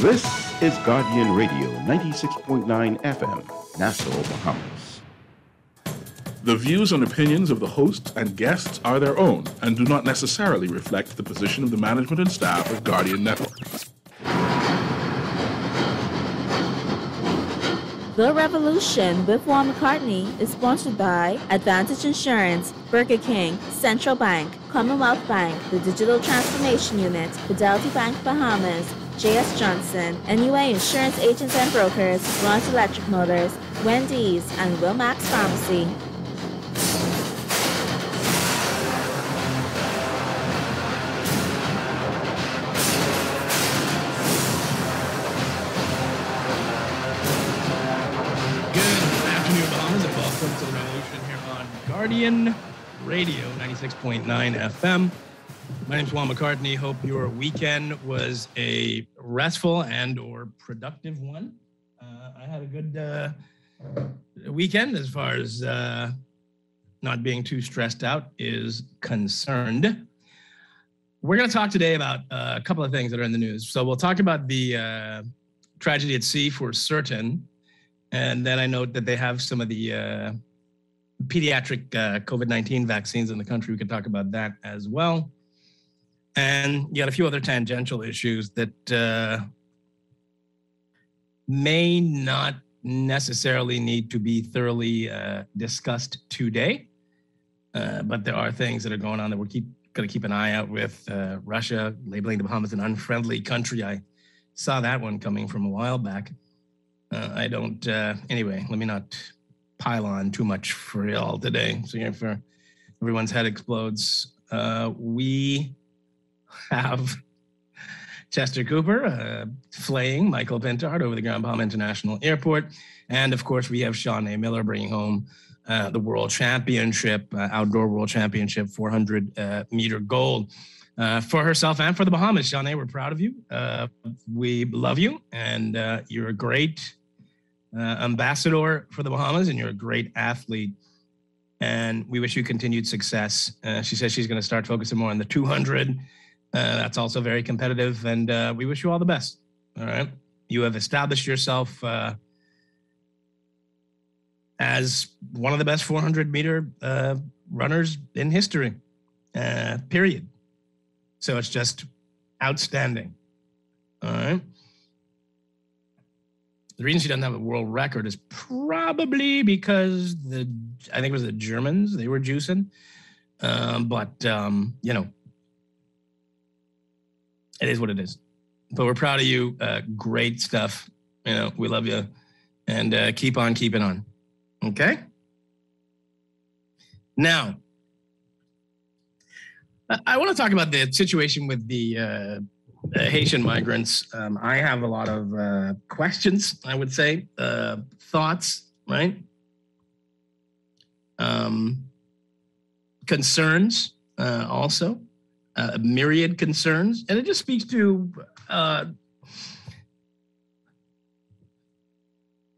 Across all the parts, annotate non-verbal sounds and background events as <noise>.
This is Guardian Radio 96.9 FM, Nassau, Bahamas. The views and opinions of the hosts and guests are their own and do not necessarily reflect the position of the management and staff of Guardian Network. The Revolution with Juan McCartney is sponsored by Advantage Insurance, Burger King, Central Bank, Commonwealth Bank, the Digital Transformation Unit, Fidelity Bank Bahamas, JS Johnson, NUA Insurance Agents and Brokers, Lawrence Electric Motors, Wendy's, and Wilmax Pharmacy. Guardian Radio 96.9 FM. My name's Juan McCartney. Hope your weekend was a restful and or productive one. Uh, I had a good uh, weekend as far as uh, not being too stressed out is concerned. We're going to talk today about uh, a couple of things that are in the news. So we'll talk about the uh, tragedy at sea for certain. And then I note that they have some of the uh, pediatric uh, COVID 19 vaccines in the country. We can talk about that as well. And you got a few other tangential issues that uh, may not necessarily need to be thoroughly uh, discussed today. Uh, but there are things that are going on that we're keep going to keep an eye out with. Uh, Russia labeling the Bahamas an unfriendly country. I saw that one coming from a while back. Uh, I don't. Uh, anyway, let me not pile on too much for y'all today. So yeah, for everyone's head explodes. We have Chester Cooper uh, flaying Michael Pintard over the Grand Palm International Airport, and of course we have Shaunae Miller bringing home uh, the World Championship, uh, outdoor World Championship, 400 uh, meter gold. Uh, for herself and for the Bahamas, Shaunae, we're proud of you. Uh, we love you, and you're a great ambassador for the Bahamas, and you're a great athlete. And we wish you continued success. She says she's going to start focusing more on the 200. Uh, that's also very competitive, and uh, we wish you all the best. All right, you have established yourself uh, as one of the best 400 meter uh, runners in history. Uh, period. So it's just outstanding. All right. The reason she doesn't have a world record is probably because the I think it was the Germans they were juicing, um, but um, you know, it is what it is. But we're proud of you. Uh, great stuff. You know, we love you, and uh, keep on keeping on. Okay. Now, I- want to talk about the situation with the uh, Haitian migrants. Um, I have a lot of uh, questions, I would say, uh, thoughts, right? Um, concerns uh, also, uh, myriad concerns. And it just speaks to uh,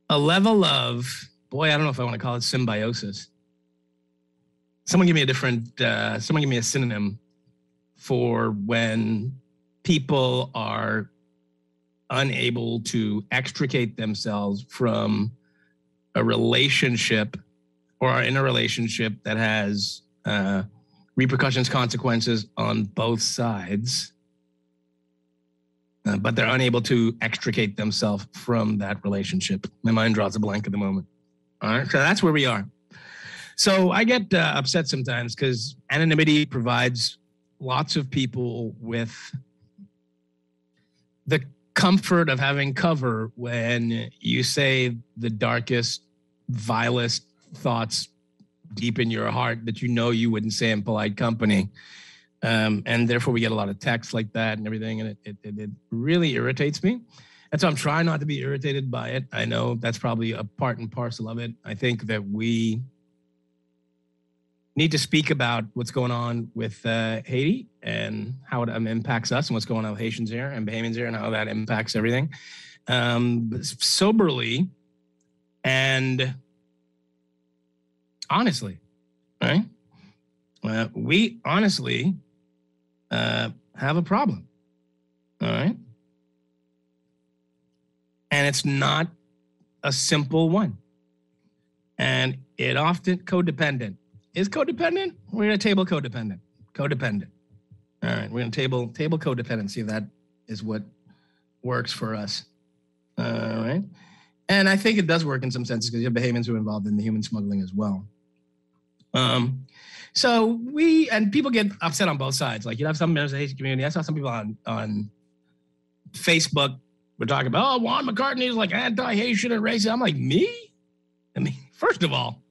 a level of, boy, I don't know if I want to call it symbiosis. Someone give me a different, uh, someone give me a synonym for when people are unable to extricate themselves from a relationship or are in a relationship that has uh, repercussions, consequences on both sides, uh, but they're unable to extricate themselves from that relationship. My mind draws a blank at the moment. All right, so that's where we are. So I get uh, upset sometimes because anonymity provides lots of people with the comfort of having cover when you say the darkest, vilest thoughts deep in your heart that you know you wouldn't say in polite company. Um, and therefore, we get a lot of texts like that and everything, and it, it, it, it really irritates me. And so I'm trying not to be irritated by it. I know that's probably a part and parcel of it. I think that we need to speak about what's going on with uh, Haiti and how it um, impacts us and what's going on with Haitians here and Bahamians here and how that impacts everything um, soberly and honestly, right? Uh, we honestly uh, have a problem. All right. And it's not a simple one. And it often codependent. Is codependent? We're gonna table codependent. Codependent. All right, we're gonna table table codependency. That is what works for us. All right. And I think it does work in some senses because you have Bahamians who are involved in the human smuggling as well. Um, so we and people get upset on both sides. Like you have some members of the Haitian community. I saw some people on on Facebook were talking about, oh, Juan McCartney is like anti-Haitian and racist. I'm like, me? I mean, <laughs> first of all,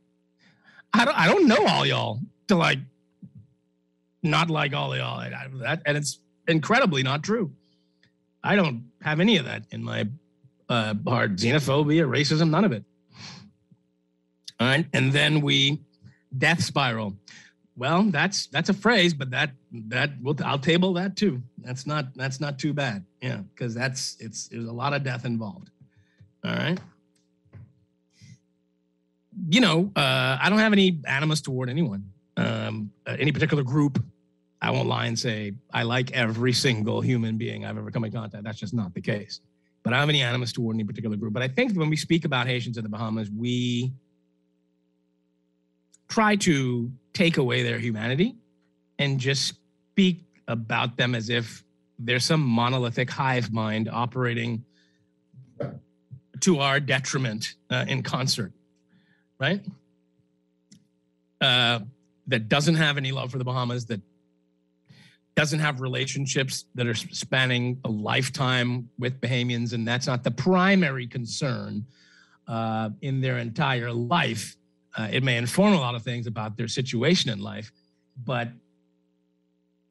I don't I don't know all y'all to like not like all y'all. I, I, that, and it's incredibly not true. I don't have any of that in my uh, heart. Xenophobia, racism, none of it. All right, and then we death spiral. Well, that's that's a phrase, but that that we'll, I'll table that too. That's not that's not too bad. Yeah, because that's it's there's a lot of death involved. All right. You know, uh, I don't have any animus toward anyone, um, uh, any particular group. I won't lie and say I like every single human being I've ever come in contact. That's just not the case. But I don't have any animus toward any particular group. But I think when we speak about Haitians in the Bahamas, we try to take away their humanity and just speak about them as if there's some monolithic hive mind operating to our detriment uh, in concert, right? Uh, that doesn't have any love for the Bahamas, that doesn't have relationships that are spanning a lifetime with Bahamians, and that's not the primary concern uh, in their entire life. Uh, it may inform a lot of things about their situation in life, but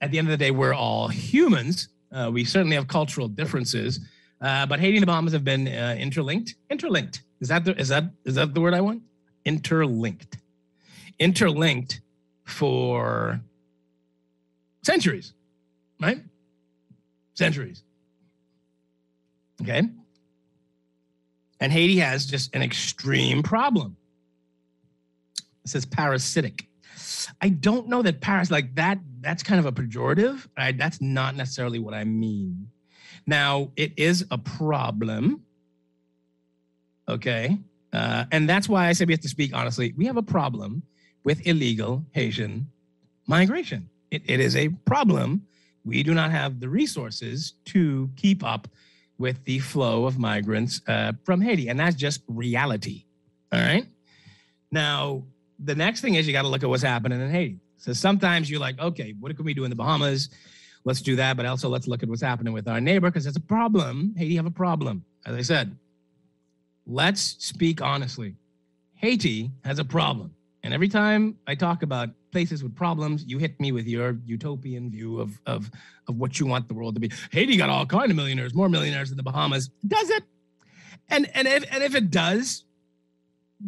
at the end of the day, we're all humans. Uh, we certainly have cultural differences, uh, but Haiti and the Bahamas have been uh, interlinked. Interlinked is that the, is that is that the word I want? Interlinked, interlinked for centuries, right? Centuries. Okay. And Haiti has just an extreme problem it says parasitic. I don't know that paras like that. That's kind of a pejorative. I, that's not necessarily what I mean. Now it is a problem. Okay, uh, and that's why I said we have to speak honestly. We have a problem with illegal Haitian migration. It, it is a problem. We do not have the resources to keep up with the flow of migrants uh, from Haiti, and that's just reality. All right. Now, the next thing is you got to look at what's happening in Haiti. So sometimes you're like, okay, what can we do in the Bahamas? Let's do that, but also let's look at what's happening with our neighbor because it's a problem. Haiti have a problem. As I said, let's speak honestly. Haiti has a problem. And every time I talk about places with problems, you hit me with your utopian view of, of, of what you want the world to be. Haiti got all kind of millionaires, more millionaires than the Bahamas. Does it? And and if and if it does,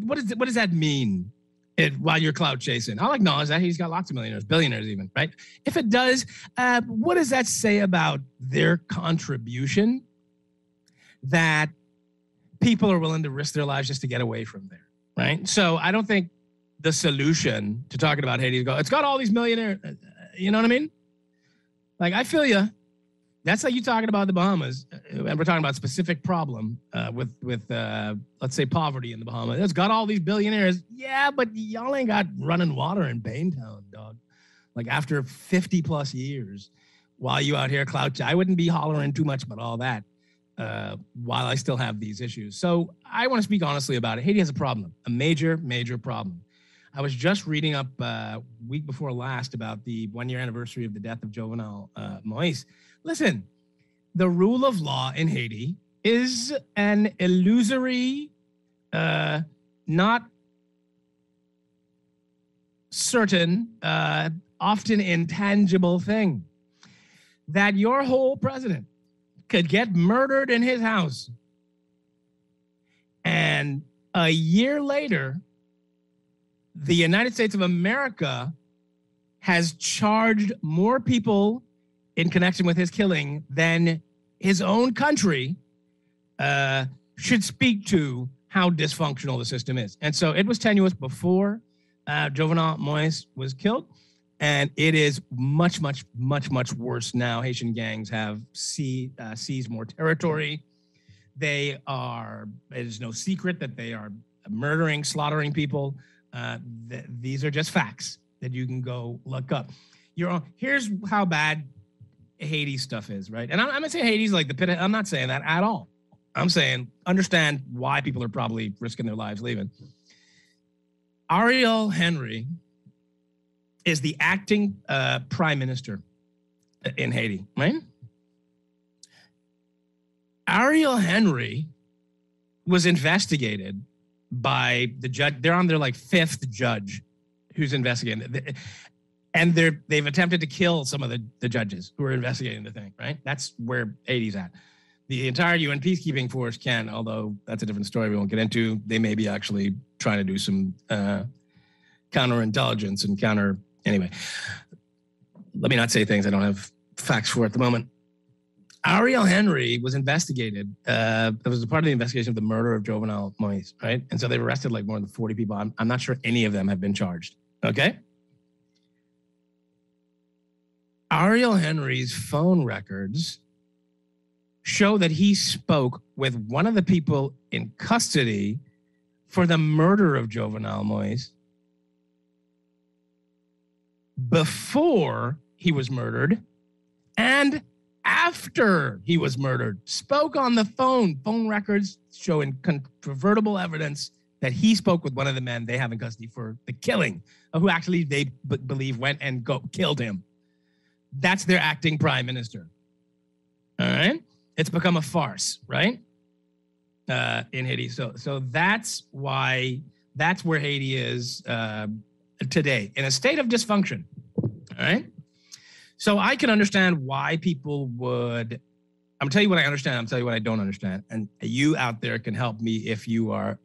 what does what does that mean? It, while you're cloud chasing. I'll acknowledge that he's got lots of millionaires, billionaires even, right? If it does, uh, what does that say about their contribution that people are willing to risk their lives just to get away from there, right? So I don't think the solution to talking about Haiti is go, it's got all these millionaires, uh, you know what I mean? Like, I feel you that's like you talking about the Bahamas, uh, and we're talking about specific problem uh, with with uh, let's say poverty in the Bahamas. It's got all these billionaires, yeah, but y'all ain't got running water in Baintown, dog. Like after 50 plus years, while you out here clout, I wouldn't be hollering too much about all that uh, while I still have these issues. So I want to speak honestly about it. Haiti has a problem, a major, major problem. I was just reading up uh, week before last about the one year anniversary of the death of Jovenel uh, Moise Listen, the rule of law in Haiti is an illusory, uh, not certain, uh, often intangible thing. That your whole president could get murdered in his house. And a year later, the United States of America has charged more people in connection with his killing, then his own country uh, should speak to how dysfunctional the system is. And so it was tenuous before uh, Jovenel Moise was killed. And it is much, much, much, much worse now. Haitian gangs have see, uh, seized more territory. They are, it is no secret that they are murdering, slaughtering people. Uh, th- these are just facts that you can go look up. You're, here's how bad Haiti stuff is, right? And I'm, I'm gonna say Haiti's like the pit. I'm not saying that at all. I'm saying understand why people are probably risking their lives leaving. Ariel Henry is the acting uh, prime minister in Haiti, right? Ariel Henry was investigated by the judge. They're on their like fifth judge who's investigating and they're they've attempted to kill some of the, the judges who are investigating the thing right? That's where Haiti's at. The entire un peacekeeping force can although that's a different story we won't get into. They may be actually trying to do some uh, counterintelligence and counter anyway. Let me not say things i don't have facts for at the moment. Ariel henry was investigated uh, it was a part of the investigation of the murder of jovenel moise right? And so they've arrested like more than 40 people. I'm, I'm not sure any of them have been charged okay Ariel Henry's phone records show that he spoke with one of the people in custody for the murder of Jovenel Moise before he was murdered and after he was murdered. Spoke on the phone, phone records showing controvertible evidence that he spoke with one of the men they have in custody for the killing, who actually they b- believe went and go, killed him. That's their acting prime minister. All right. It's become a farce, right? Uh, in Haiti. So, so that's why that's where Haiti is uh, today in a state of dysfunction. All right. So I can understand why people would. I'm tell you what I understand. I'm tell you what I don't understand. And you out there can help me if you are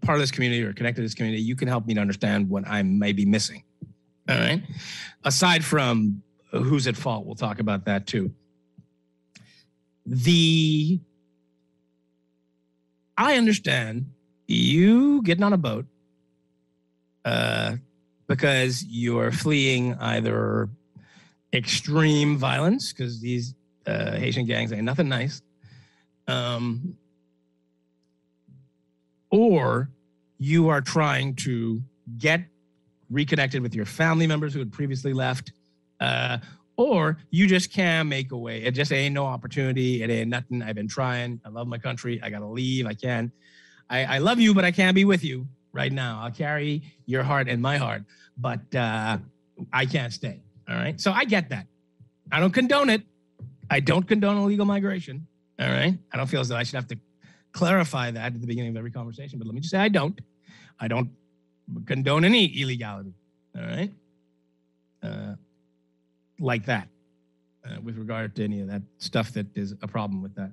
part of this community or connected to this community. You can help me to understand what I may be missing. All right. Aside from who's at fault. We'll talk about that too. The I understand you getting on a boat uh, because you're fleeing either extreme violence because these uh, Haitian gangs ain't nothing nice, um, or you are trying to get reconnected with your family members who had previously left uh, or you just can't make a way. It just ain't no opportunity. It ain't nothing. I've been trying. I love my country. I gotta leave. I can. I, I love you, but I can't be with you right now. I'll carry your heart and my heart, but uh, I can't stay. All right. So I get that. I don't condone it. I don't condone illegal migration. All right. I don't feel as though I should have to clarify that at the beginning of every conversation, but let me just say I don't. I don't condone any illegality. All right. Uh, like that uh, with regard to any of that stuff that is a problem with that.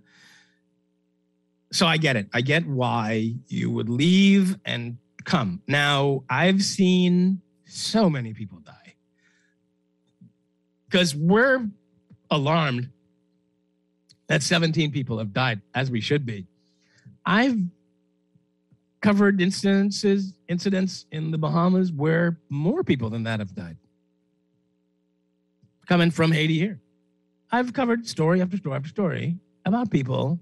So I get it. I get why you would leave and come. Now, I've seen so many people die because we're alarmed that 17 people have died, as we should be. I've covered instances, incidents in the Bahamas where more people than that have died coming from Haiti here. I've covered story after story after story about people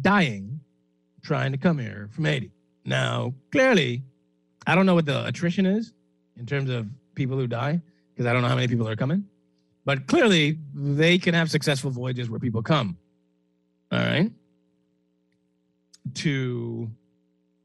dying trying to come here from Haiti. Now, clearly, I don't know what the attrition is in terms of people who die because I don't know how many people are coming. But clearly, they can have successful voyages where people come. All right. To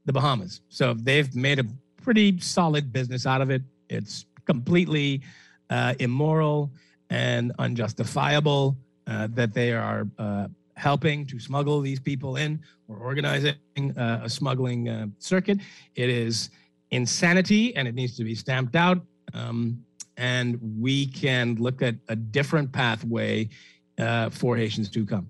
the Bahamas. So they've made a pretty solid business out of it. It's completely uh, immoral and unjustifiable uh, that they are uh, helping to smuggle these people in or organizing uh, a smuggling uh, circuit. It is insanity and it needs to be stamped out. Um, and we can look at a different pathway uh, for Haitians to come.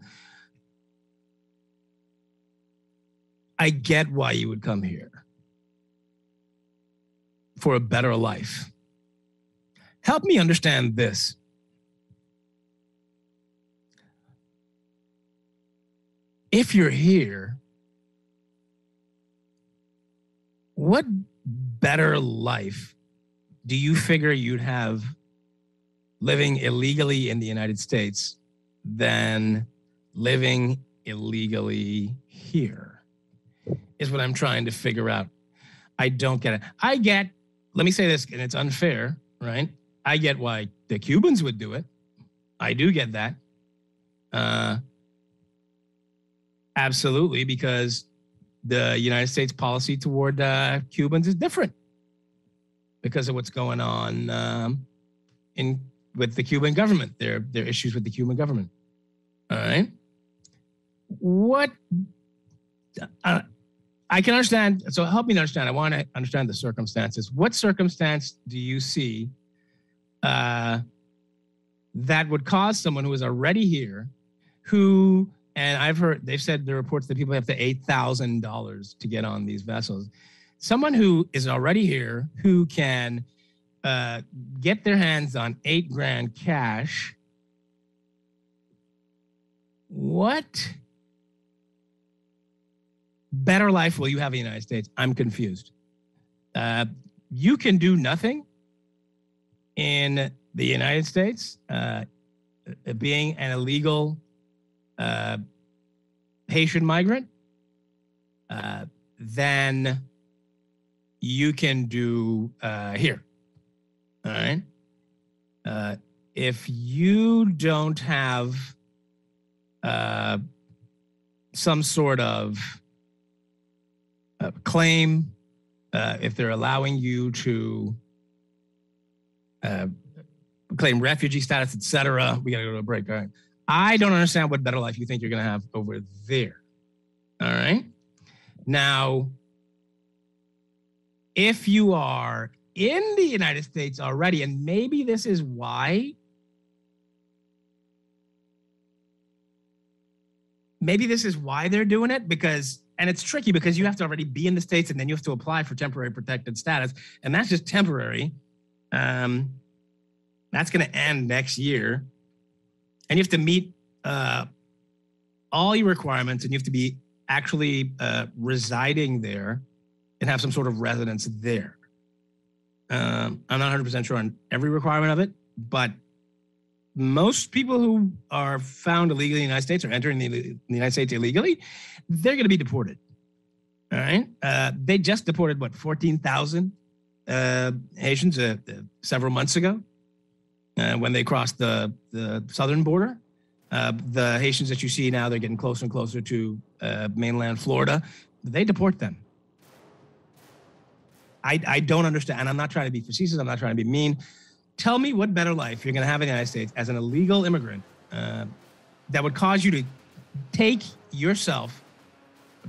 I get why you would come here for a better life. Help me understand this. If you're here, what better life do you figure you'd have living illegally in the United States than living illegally here? Is what I'm trying to figure out. I don't get it. I get, let me say this, and it's unfair, right? I get why the Cubans would do it. I do get that. Uh, absolutely, because the United States policy toward uh, Cubans is different because of what's going on um, in with the Cuban government. There, there issues with the Cuban government. All right. What uh, I can understand. So help me understand. I want to understand the circumstances. What circumstance do you see uh, that would cause someone who is already here, who and I've heard they've said the reports that people have to eight thousand dollars to get on these vessels. Someone who is already here, who can uh, get their hands on eight grand cash. What better life will you have in the United States? I'm confused. Uh, you can do nothing in the United States, uh, being an illegal uh, Haitian migrant, uh, than you can do uh, here. All right. Uh, if you don't have uh, some sort of uh, claim, uh, if they're allowing you to uh, claim refugee status, etc., we got to go to a break. All right. I don't understand what better life you think you're going to have over there. All right. Now, if you are in the United States already, and maybe this is why, maybe this is why they're doing it because, and it's tricky because you have to already be in the States and then you have to apply for temporary protected status, and that's just temporary. Um, that's going to end next year and you have to meet uh, all your requirements, and you have to be actually uh, residing there and have some sort of residence there. Um, I'm not 100% sure on every requirement of it, but most people who are found illegally in the United States or entering the, the United States illegally, they're going to be deported. All right. Uh, they just deported, what, 14,000 uh, Haitians uh, several months ago uh, when they crossed the, the southern border. Uh, the Haitians that you see now, they're getting closer and closer to uh, mainland Florida. They deport them. I, I don't understand. And I'm not trying to be facetious. I'm not trying to be mean. Tell me what better life you're going to have in the United States as an illegal immigrant uh, that would cause you to take yourself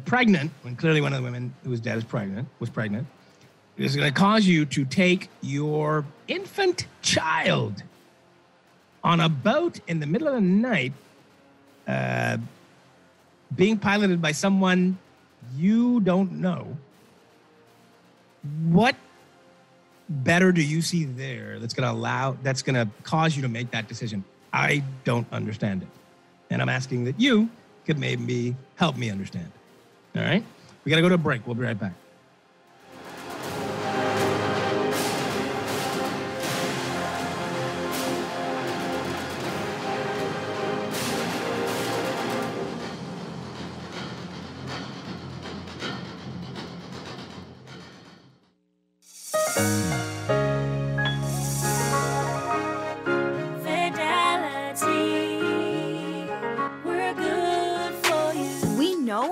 pregnant when clearly one of the women who was dead is pregnant was pregnant. Is going to cause you to take your infant child on a boat in the middle of the night, uh, being piloted by someone you don't know, what better do you see there that's going to allow, that's going to cause you to make that decision? I don't understand it. And I'm asking that you could maybe help me understand. All right? We got to go to a break. We'll be right back.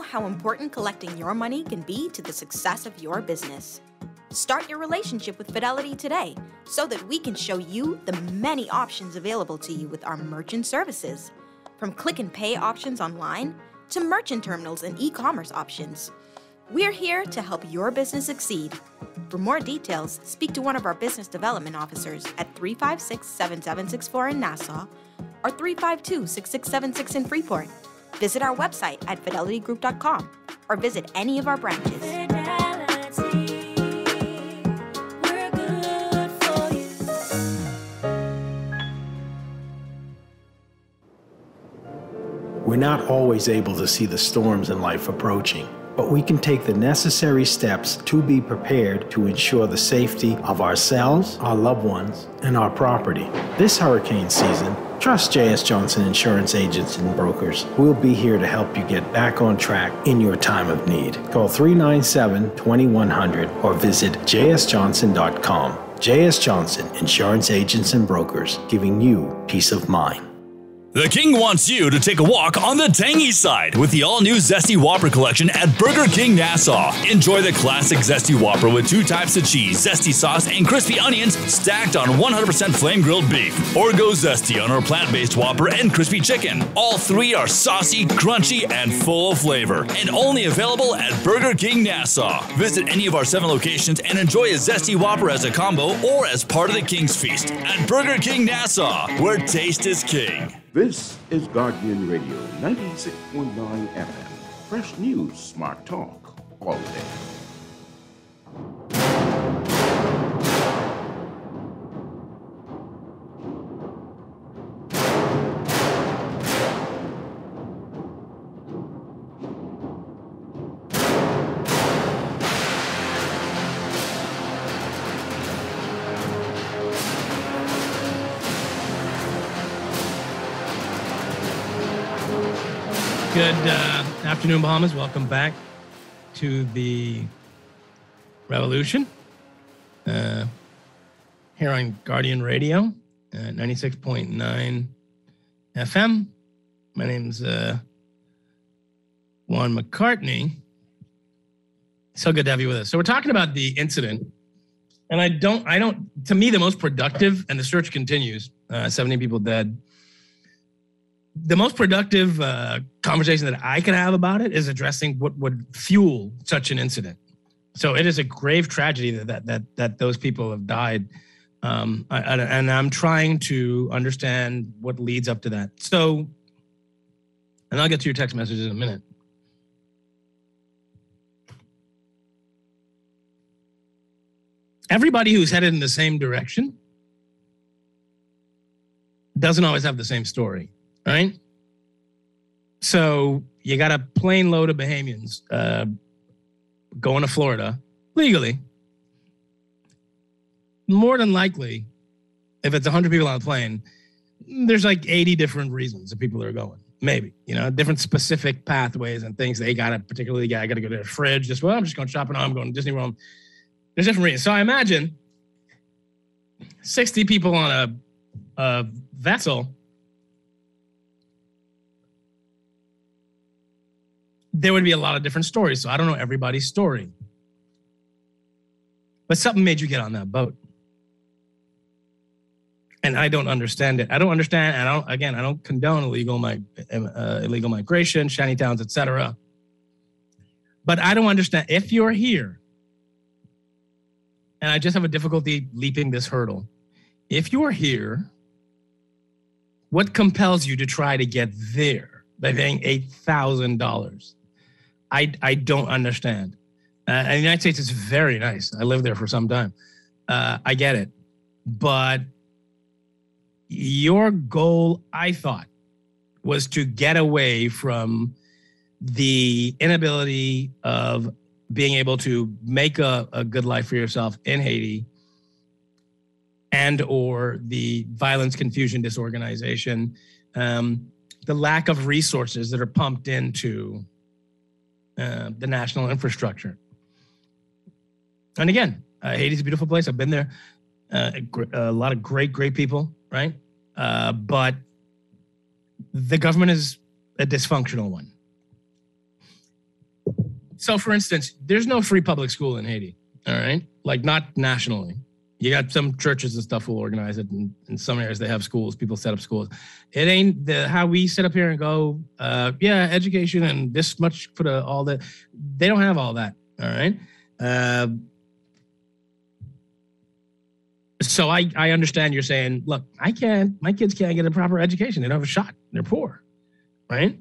How important collecting your money can be to the success of your business. Start your relationship with Fidelity today so that we can show you the many options available to you with our merchant services. From click and pay options online to merchant terminals and e commerce options. We're here to help your business succeed. For more details, speak to one of our business development officers at 356 7764 in Nassau or 352 6676 in Freeport. Visit our website at fidelitygroup.com or visit any of our branches. We're not always able to see the storms in life approaching. but we can take the necessary steps to be prepared to ensure the safety of ourselves, our loved ones, and our property. This hurricane season, trust JS Johnson Insurance Agents and Brokers. We'll be here to help you get back on track in your time of need. Call 397 2100 or visit jsjohnson.com. JS Johnson Insurance Agents and Brokers, giving you peace of mind. The King wants you to take a walk on the tangy side with the all new Zesty Whopper collection at Burger King Nassau. Enjoy the classic Zesty Whopper with two types of cheese, zesty sauce, and crispy onions stacked on 100% flame grilled beef. Or go zesty on our plant based Whopper and crispy chicken. All three are saucy, crunchy, and full of flavor, and only available at Burger King Nassau. Visit any of our seven locations and enjoy a Zesty Whopper as a combo or as part of the King's Feast at Burger King Nassau, where taste is king. This is Guardian Radio 96.9 FM. Fresh news, smart talk, all day. Afternoon, Bahamas. Welcome back to the Revolution uh, here on Guardian Radio, uh, 96.9 FM. My name's uh, Juan McCartney. So good to have you with us. So we're talking about the incident, and I don't, I don't. To me, the most productive, and the search continues. Uh, 70 people dead the most productive uh, conversation that I can have about it is addressing what would fuel such an incident. So it is a grave tragedy that that that, that those people have died, um, and I'm trying to understand what leads up to that. So, and I'll get to your text messages in a minute. Everybody who's headed in the same direction doesn't always have the same story right? So you got a plane load of Bahamians uh, going to Florida legally. More than likely, if it's 100 people on the plane, there's like 80 different reasons that people are going. Maybe, you know, different specific pathways and things. They got to particularly, guy got to go to the fridge. Just, well, I'm just going shopping. I'm going to Disney World. There's different reasons. So I imagine 60 people on a, a vessel there would be a lot of different stories. So I don't know everybody's story. But something made you get on that boat. And I don't understand it. I don't understand. I don't, again, I don't condone illegal, my, uh, illegal migration, shanty towns, etc. But I don't understand if you're here, and I just have a difficulty leaping this hurdle. If you're here, what compels you to try to get there by paying $8,000? I I don't understand. Uh, and the United States is very nice. I lived there for some time. Uh, I get it, but your goal, I thought, was to get away from the inability of being able to make a, a good life for yourself in Haiti and or the violence confusion disorganization um, the lack of resources that are pumped into uh, the national infrastructure. And again, uh, Haiti's a beautiful place. I've been there. Uh, a, a, lot of great, great people, right? Uh, but the government is a dysfunctional one. So, for instance, there's no free public school in Haiti, all right? Like, not nationally you got some churches and stuff will organize it and in some areas they have schools people set up schools. It ain't the how we sit up here and go uh, yeah education and this much for the all that. They don't have all that all right? Uh, so I, I understand you're saying look i can't my kids can't get a proper education. They don't have a shot. They're poor right?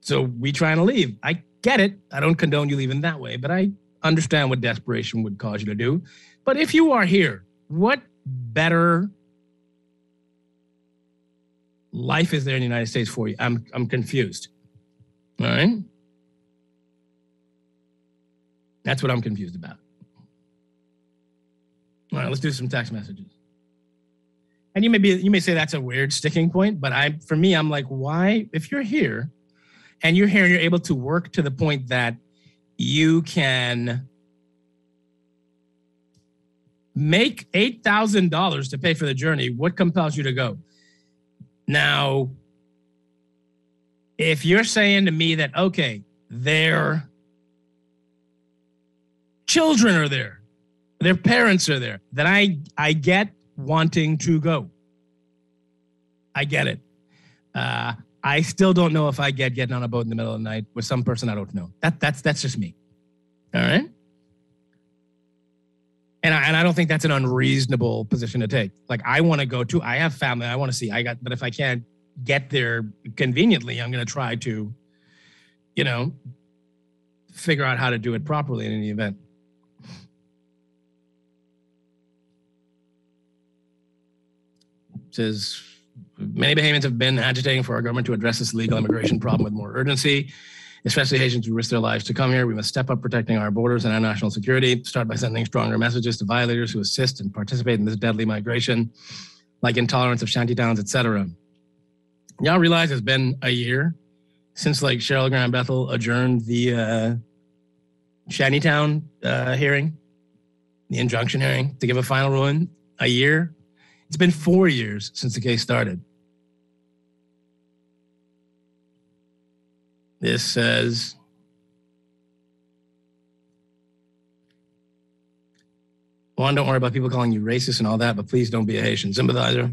So we trying to leave. I get it. I don't condone you leaving that way but i understand what desperation would cause you to do but if you are here, what better life is there in the United States for you? I'm I'm confused. All right. That's what I'm confused about. All right, let's do some text messages. And you may be you may say that's a weird sticking point, but I for me, I'm like, why, if you're here and you're here and you're able to work to the point that you can make eight thousand dollars to pay for the journey, what compels you to go? Now, if you're saying to me that okay, their children are there, their parents are there, then I I get wanting to go. I get it. Uh, I still don't know if I get getting on a boat in the middle of the night with some person I don't know. That that's that's just me. All right. And I, and I don't think that's an unreasonable position to take. Like I want to go to. I have family. I want to see. I got. But if I can't get there conveniently, I'm going to try to, you know, figure out how to do it properly in any event. says many Bahamians have been agitating for our government to address this legal immigration problem with more urgency, especially Haitians who risk their lives to come here. We must step up protecting our borders and our national security. Start by sending stronger messages to violators who assist and participate in this deadly migration, like intolerance of shantytowns, etc. Y'all realize it's been a year since like Cheryl Graham Bethel adjourned the uh, Shantytown uh, hearing, the injunction hearing to give a final ruling. A year it's been four years since the case started. This says Juan, don't worry about people calling you racist and all that, but please don't be a Haitian sympathizer.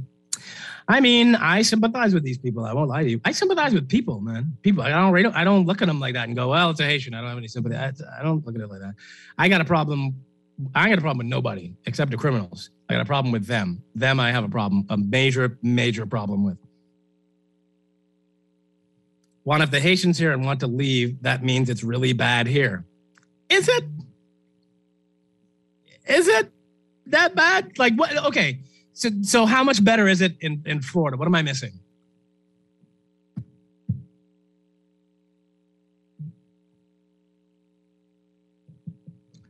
I mean, I sympathize with these people. I won't lie to you. I sympathize with people, man. People. I don't. I don't look at them like that and go, "Well, it's a Haitian. I don't have any sympathy." I, I don't look at it like that. I got a problem I got a problem with nobody except the criminals. I got a problem with them. Them, I have a problem, a major, major problem with. One, if the Haitians here and want to leave, that means it's really bad here. Is it? Is it that bad? Like what? Okay, so so how much better is it in in Florida? What am I missing?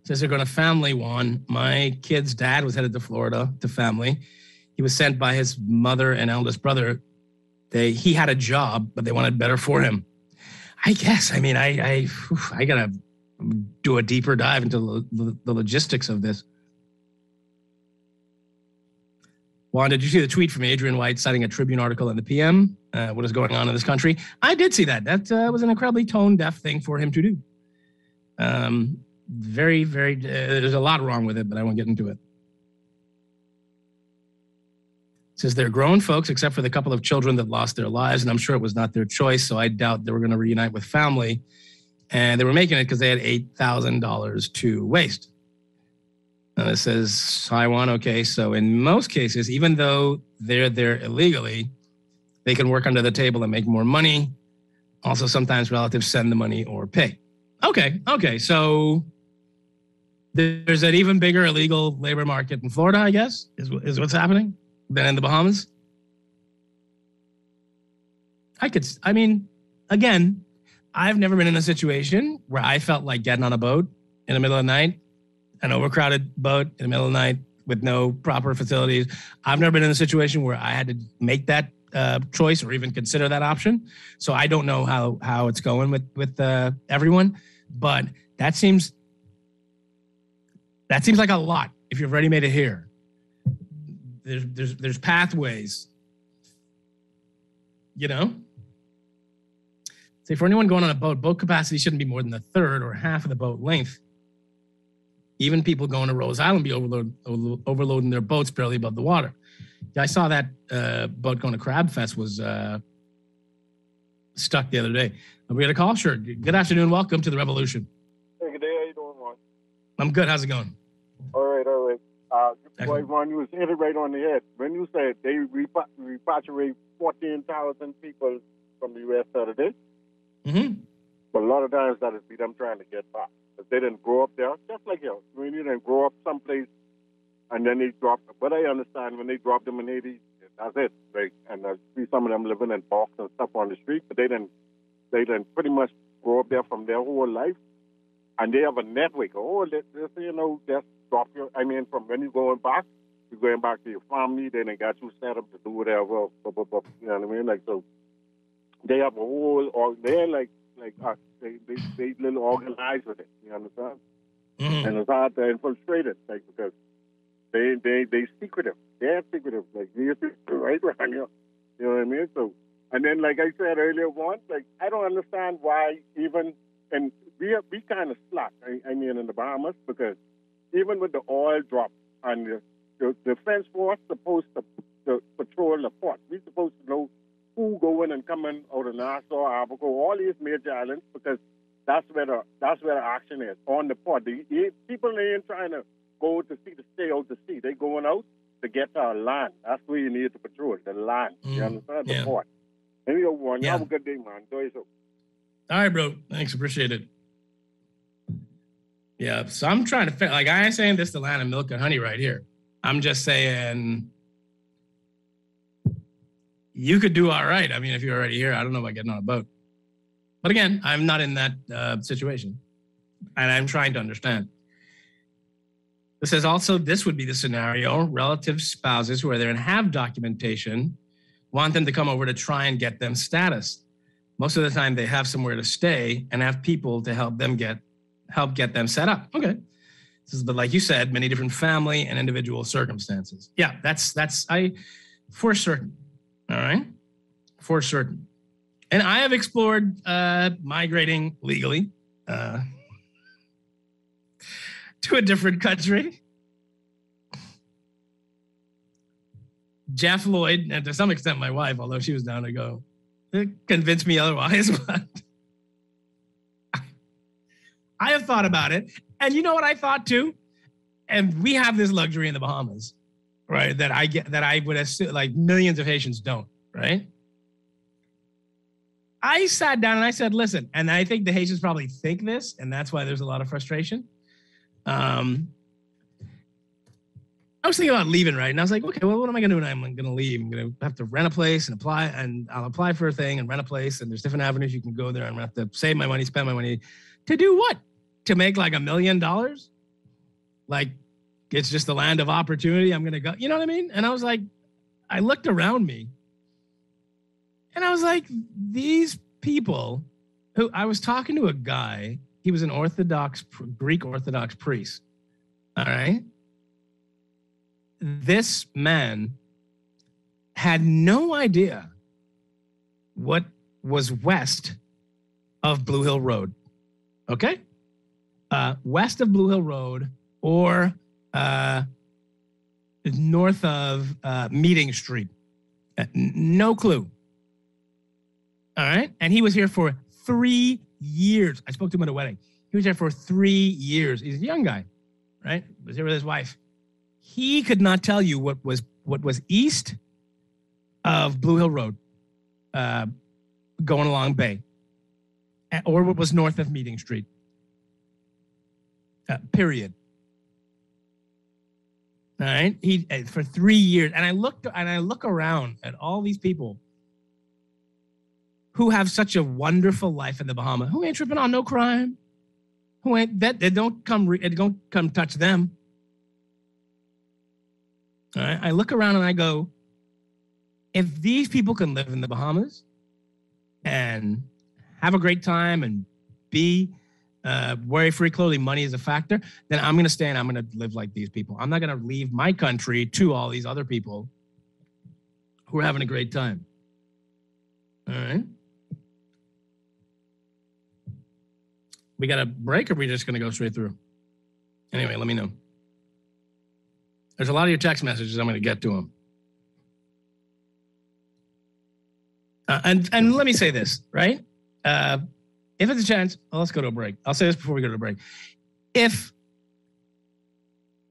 says they're going to family one. My kid's dad was headed to Florida to family. He was sent by his mother and eldest brother. They he had a job, but they wanted better for him. I guess. I mean, I I I gotta do a deeper dive into the, logistics of this. Juan, did you see the tweet from Adrian White citing a Tribune article in the PM? Uh, what is going on in this country? I did see that. That uh, was an incredibly tone deaf thing for him to do. Um, very, very, uh, there's a lot wrong with it, but I won't get into it. it. Says they're grown folks, except for the couple of children that lost their lives, and I'm sure it was not their choice. So I doubt they were going to reunite with family, and they were making it because they had eight thousand dollars to waste. And it says Taiwan. Okay, so in most cases, even though they're there illegally, they can work under the table and make more money. Also, sometimes relatives send the money or pay. Okay, okay, so there's an even bigger illegal labor market in Florida, I guess, is, is what's happening than in the Bahamas. I could, I mean, again, I've never been in a situation where I felt like getting on a boat in the middle of the night, an overcrowded boat in the middle of the night with no proper facilities. I've never been in a situation where I had to make that uh, choice or even consider that option. So I don't know how how it's going with with uh, everyone, but that seems that seems like a lot if you've already made it here. There's there's there's pathways. You know? Say for anyone going on a boat, boat capacity shouldn't be more than a third or half of the boat length. Even people going to Rose Island be overload, overloading their boats barely above the water. Yeah, I saw that uh, boat going to Crab Fest was uh, stuck the other day. We had a call. Sure. Good afternoon. Welcome to the Revolution. Hey, good day. How you doing, Juan? I'm good. How's it going? All right, boy, Juan, you was hit it right on the head. When you said they repatriate 14,000 people from the U.S. the other day, mm-hmm. but a lot of times that is be them trying to get back. Because they didn't grow up there, just like you. When you didn't grow up someplace and then they drop. But I understand when they drop them in Haiti, that's it. Right? And I see some of them living in box and stuff on the street, but they didn't. They didn't pretty much grow up there from their whole life. and they have a network. Oh, let's, let's you know, just drop your. I mean, from when you're going back, you're going back to your family. Then they got you set up to do whatever. Blah, blah, blah, you know what I mean? Like so, they have a whole. Or they're like like us. They they they little organized with it. You understand? Mhm. And it's hard to infiltrate it, like because they they they secretive. They're secretive. Like they're secretive right. <laughs> You know what I mean? So, and then like I said earlier once, like I don't understand why even and we are, we kind of slack. I, I mean in the Bahamas because even with the oil drop and the, the defense force supposed to, to patrol the port. We're supposed to know who going and coming out of Nassau, Abaco, all these major islands because that's where the that's where the action is on the port. The, the people ain't trying to go to sea to stay out to sea. They going out to get to our land. That's where you need to patrol the land. You Mm, understand yeah. the port. Anyway, one. Yeah. Have a good day, man. Do so. All right, bro. Thanks. Appreciate it. Yeah. So I'm trying to like, I ain't saying this to land of milk and honey right here. I'm just saying you could do all right. I mean, if you're already here, I don't know about getting on a boat. But again, I'm not in that uh, situation. And I'm trying to understand. This says also this would be the scenario relative spouses who are there and have documentation want them to come over to try and get them status most of the time they have somewhere to stay and have people to help them get help get them set up. Okay. This is but like you said many different family and individual circumstances. Yeah that's that's i for certain. All right? For certain. And i have explored uh migrating legally uh to a different country. Jeff lloyd and to some extent my wife although she was down to go it convinced me otherwise, <laughs> but I have thought about it. And you know what I thought too? And we have this luxury in the Bahamas, right? That I get that I would assume like millions of Haitians don't, right? I sat down and I said, listen, and I think the Haitians probably think this, and that's why there's a lot of frustration. Um, I was thinking about leaving, right? And I was like, okay, well, what am I gonna do when I'm gonna leave? I'm gonna have to rent a place and apply, and I'll apply for a thing and rent a place, and there's different avenues you can go there. I'm gonna have to save my money, spend my money to do what? To make like a million dollars? Like it's just the land of opportunity. I'm gonna go, you know what I mean? And I was like, I looked around me and I was like, these people who I was talking to a guy, he was an Orthodox, Greek Orthodox priest. All right this man had no idea what was west of Blue Hill Road. Okay? Uh, west of Blue Hill Road or uh, north of uh, Meeting Street. Uh, no clue. All right? And he was here for three years. I spoke to him at a wedding. He was there for three years. He's a young guy, right? Was here with his wife he could not tell you what was what was east of Blue Hill Road, uh, going along Bay, or what was north of Meeting Street. Uh, period. All right, he uh, for three years, and I looked and I look around at all these people who have such a wonderful life in the Bahamas, who ain't tripping on no crime, who ain't that they don't come re- it don't come touch them. I look around and I go, if these people can live in the Bahamas and have a great time and be uh, worry free, clothing, money is a factor, then I'm going to stay and I'm going to live like these people. I'm not going to leave my country to all these other people who are having a great time. All right. We got a break or are we just going to go straight through? Anyway, let me know. There's a lot of your text messages. I'm going to get to them. Uh, and and let me say this, right? Uh, if it's a chance, well, let's go to a break. I'll say this before we go to a break. If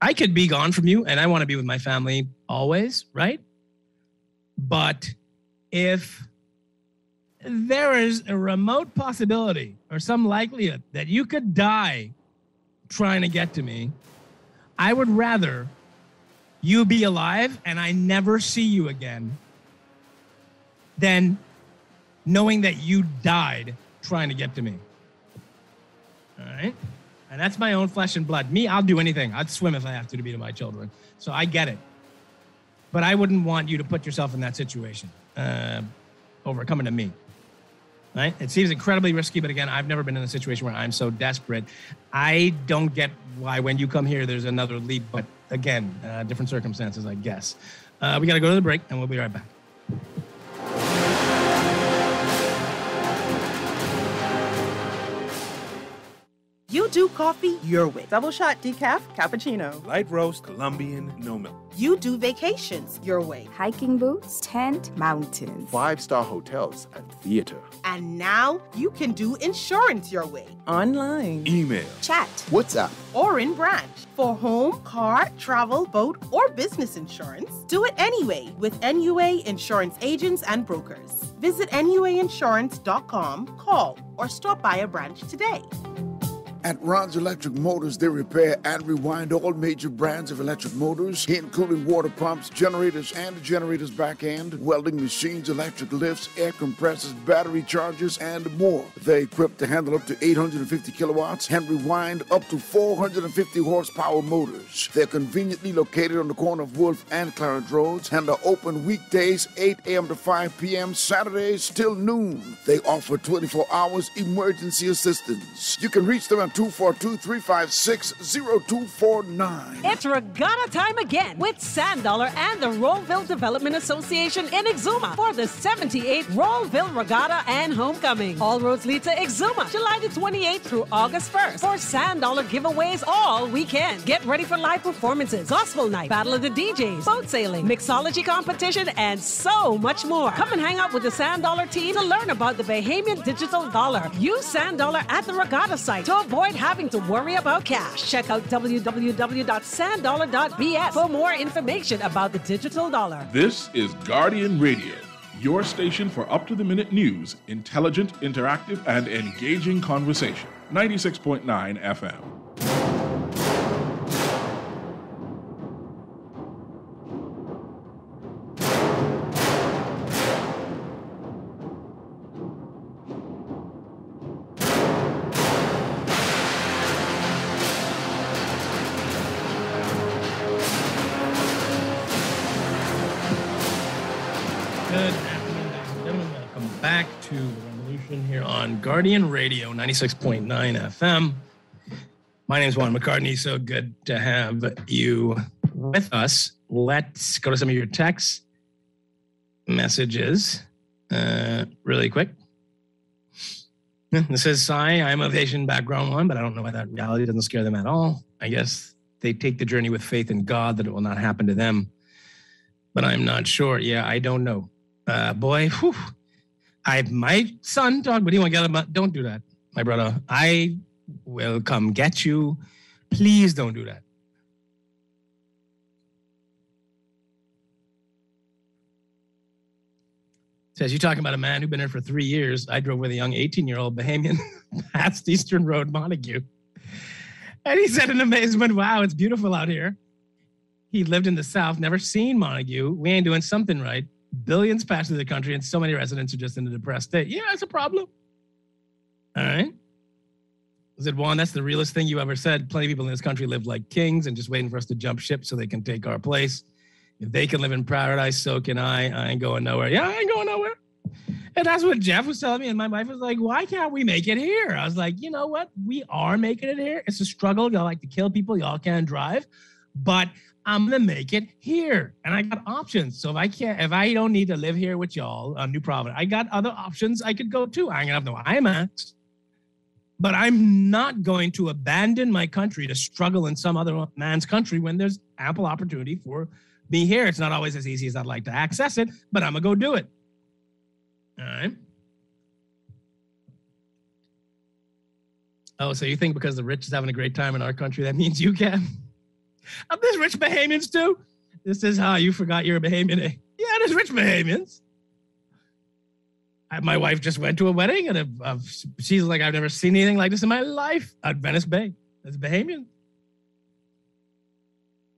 I could be gone from you and I want to be with my family always, right? But if there is a remote possibility or some likelihood that you could die trying to get to me, I would rather you be alive and I never see you again than knowing that you died trying to get to me. All right? And that's my own flesh and blood. Me, I'll do anything. I'd swim if I have to to be to my children. So I get it. But I wouldn't want you to put yourself in that situation uh, over coming to me. Right? It seems incredibly risky, but again, I've never been in a situation where I'm so desperate. I don't get why when you come here, there's another leap, but again, uh, different circumstances, I guess. Uh, we got to go to the break, and we'll be right back. Coffee your way. Double shot decaf, cappuccino. Light roast, Colombian, no milk. You do vacations your way. Hiking boots, tent, mountains. Five star hotels and theater. And now you can do insurance your way. Online. Email. Chat. WhatsApp. Or in branch. For home, car, travel, boat, or business insurance, do it anyway with NUA Insurance Agents and Brokers. Visit NUAinsurance.com, call, or stop by a branch today. At Ron's Electric Motors, they repair and rewind all major brands of electric motors, including water pumps, generators, and generator's back end, welding machines, electric lifts, air compressors, battery chargers, and more. They're equipped to handle up to 850 kilowatts and rewind up to 450 horsepower motors. They're conveniently located on the corner of Wulff and Clarence Roads and are open weekdays 8 a.m. to 5 p.m., Saturdays till noon. They offer 24 hours emergency assistance. You can reach them at 242 356 0249. It's regatta time again with Sand Dollar and the Rolleville Development Association in Exuma for the 78th Rolleville Regatta and Homecoming. All roads lead to Exuma, July the 28th through August 1st for Sand Dollar giveaways all weekend. Get ready for live performances, gospel night, battle of the DJs, boat sailing, mixology competition, and so much more. Come and hang out with the Sand Dollar team to learn about the Bahamian digital dollar. Use Sand Dollar at the regatta site to avoid having to worry about cash. Check out www.sanddollar.bs for more information about the digital dollar. This is Guardian Radio, your station for up to the minute news, intelligent, interactive, and engaging conversation. 96.9 FM. Guardian Radio 96.9 FM. My name is Juan McCartney. So good to have you with us. Let's go to some of your text messages uh, really quick. This says, Sai, I'm of Asian background one, but I don't know why that reality doesn't scare them at all. I guess they take the journey with faith in God that it will not happen to them. But I'm not sure. Yeah, I don't know. Uh, boy, whew. I my son dog, but he won't get him. Don't do that, my brother. I will come get you. Please don't do that. Says you're talking about a man who'd been here for three years. I drove with a young 18-year-old Bahamian <laughs> past Eastern Road, Montague. And he said in amazement, wow, it's beautiful out here. He lived in the South, never seen Montague. We ain't doing something right. Billions pass through the country, and so many residents are just in a depressed state. Yeah, it's a problem. All right. I said Juan, that's the realest thing you ever said. Plenty of people in this country live like kings and just waiting for us to jump ship so they can take our place. If they can live in paradise, so can I. I ain't going nowhere. Yeah, I ain't going nowhere. And that's what Jeff was telling me. And my wife was like, why can't we make it here? I was like, you know what? We are making it here. It's a struggle. Y'all like to kill people. Y'all can't drive. But I'm gonna make it here, and I got options. So if I can't, if I don't need to live here with y'all on New Providence, I got other options I could go to. I'm gonna have no IMAX, but I'm not going to abandon my country to struggle in some other man's country when there's ample opportunity for me here. It's not always as easy as I'd like to access it, but I'm gonna go do it. All right. Oh, so you think because the rich is having a great time in our country, that means you can? <laughs> Are there's rich Bahamians too? This is how you forgot you're a Bahamian. eh? Yeah, there's rich Bahamians. I- my wife just went to a wedding, and uh, uh, she's like, I've never seen anything like this in my life at Venice Bay. That's Bahamian.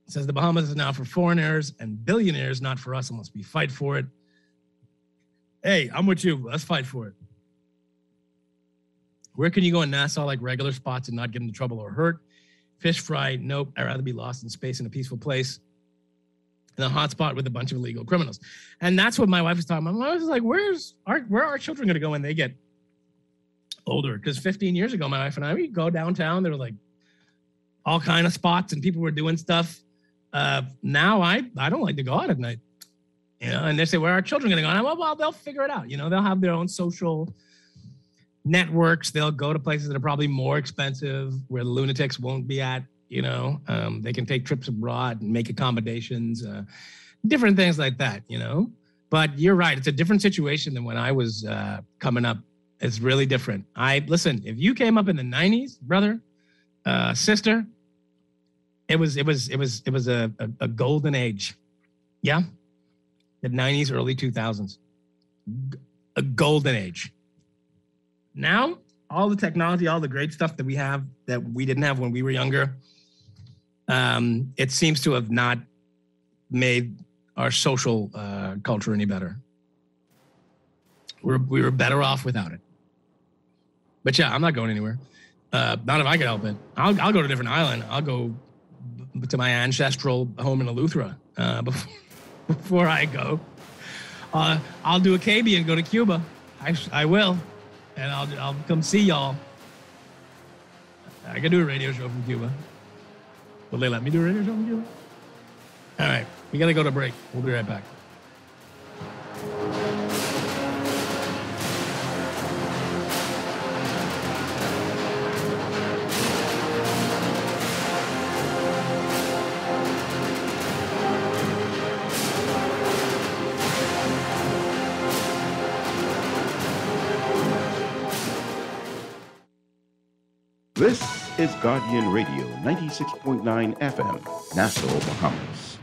It says the Bahamas is now for foreigners and billionaires, not for us unless we fight for it. Hey, I'm with you. Let's fight for it. Where can you go in Nassau like regular spots and not get into trouble or hurt? Fish fry, nope. I'd rather be lost in space in a peaceful place in a hotspot with a bunch of illegal criminals. And that's what my wife was talking about. My wife was like, Where's our where are our children gonna go when they get older? Because 15 years ago, my wife and I, we go downtown, there were like all kind of spots and people were doing stuff. Uh, now I I don't like to go out at night. You know, and they say, Where are our children gonna go? And I'm like, well, they'll figure it out. You know, they'll have their own social networks. They'll go to places that are probably more expensive where the lunatics won't be at. You know, um, they can take trips abroad and make accommodations, uh, different things like that. You know, but you're right; it's a different situation than when I was uh, coming up. It's really different. I listen. If you came up in the '90s, brother, uh, sister, it was it was it was it was a, a, a golden age. Yeah, the '90s, early 2000s, a golden age now all the technology, all the great stuff that we have that we didn't have when we were younger, um, it seems to have not made our social uh, culture any better. We're, we were better off without it. But yeah, I'm not going anywhere. Uh, not if I can help it. I'll, I'll go to a different island. I'll go b- to my ancestral home in Eleuthera uh, before, <laughs> before I go. Uh, I'll do a KB and go to Cuba. I, I will and I'll I'll come see y'all. I can do a radio show from Cuba. Will they let me do a radio show from Cuba? All right, we gotta go to break. We'll be right back. This is Guardian Radio 96.9 FM, Nassau, Bahamas.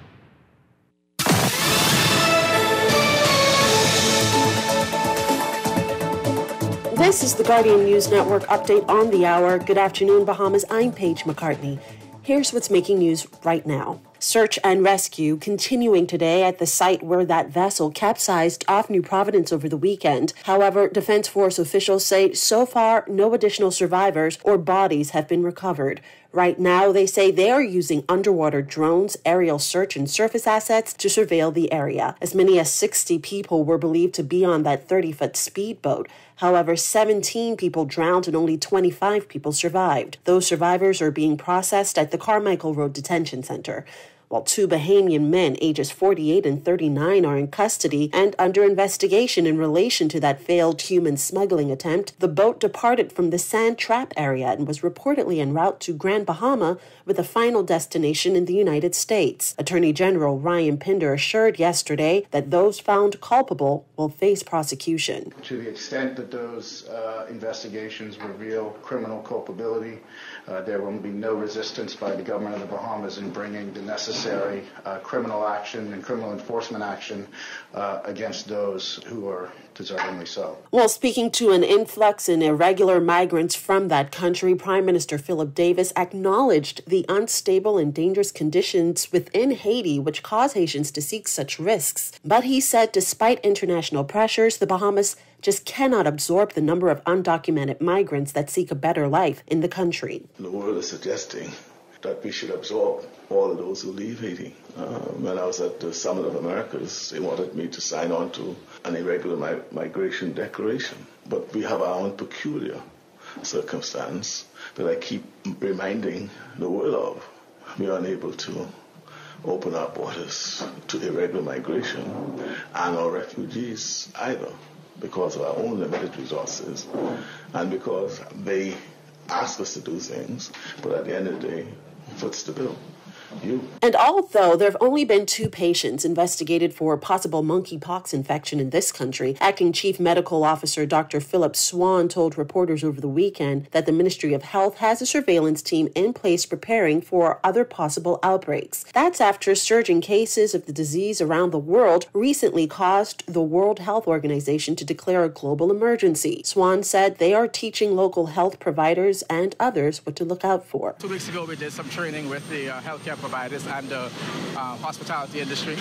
This is the Guardian News Network update on the hour. Good afternoon, Bahamas. I'm Paige McCartney. Here's what's making news right now. Search and rescue continuing today at the site where that vessel capsized off New Providence over the weekend. However, Defense Force officials say so far no additional survivors or bodies have been recovered. Right now, they say they are using underwater drones, aerial search, and surface assets to surveil the area. As many as 60 people were believed to be on that 30 foot speedboat. However, 17 people drowned and only 25 people survived. Those survivors are being processed at the Carmichael Road Detention Center while two Bahamian men, ages 48 and 39, are in custody and under investigation in relation to that failed human smuggling attempt. The boat departed from the Sand Trap area and was reportedly en route to Grand Bahama with a final destination in the United States. Attorney General Ryan Pinder assured yesterday that those found culpable will face prosecution. To the extent that those uh, investigations reveal criminal culpability, uh, there will be no resistance by the government of the Bahamas in bringing the necessary uh, criminal action and criminal enforcement action uh, against those who are deservingly so. While speaking to an influx in irregular migrants from that country, Prime Minister Philip Davis acknowledged the unstable and dangerous conditions within Haiti which cause Haitians to seek such risks. But he said despite international pressures, the Bahamas just cannot absorb the number of undocumented migrants that seek a better life in the country. The world is suggesting that we should absorb all of those who leave Haiti. Uh, when I was at the Summit of Americas, they wanted me to sign on to an irregular mi- migration declaration. But we have our own peculiar circumstance that I keep reminding the world of. We are unable to open our borders to irregular migration and our refugees either because of our own limited resources and because they ask us to do things, but at the end of the day, foots the bill. You. And although there have only been two patients investigated for possible monkeypox infection in this country, Acting Chief Medical Officer Dr. Philip Swan told reporters over the weekend that the Ministry of Health has a surveillance team in place preparing for other possible outbreaks. That's after surging cases of the disease around the world recently caused the World Health Organization to declare a global emergency. Swan said they are teaching local health providers and others what to look out for. Two weeks ago, we did some training with the uh, healthcare providers and the uh, hospitality industry.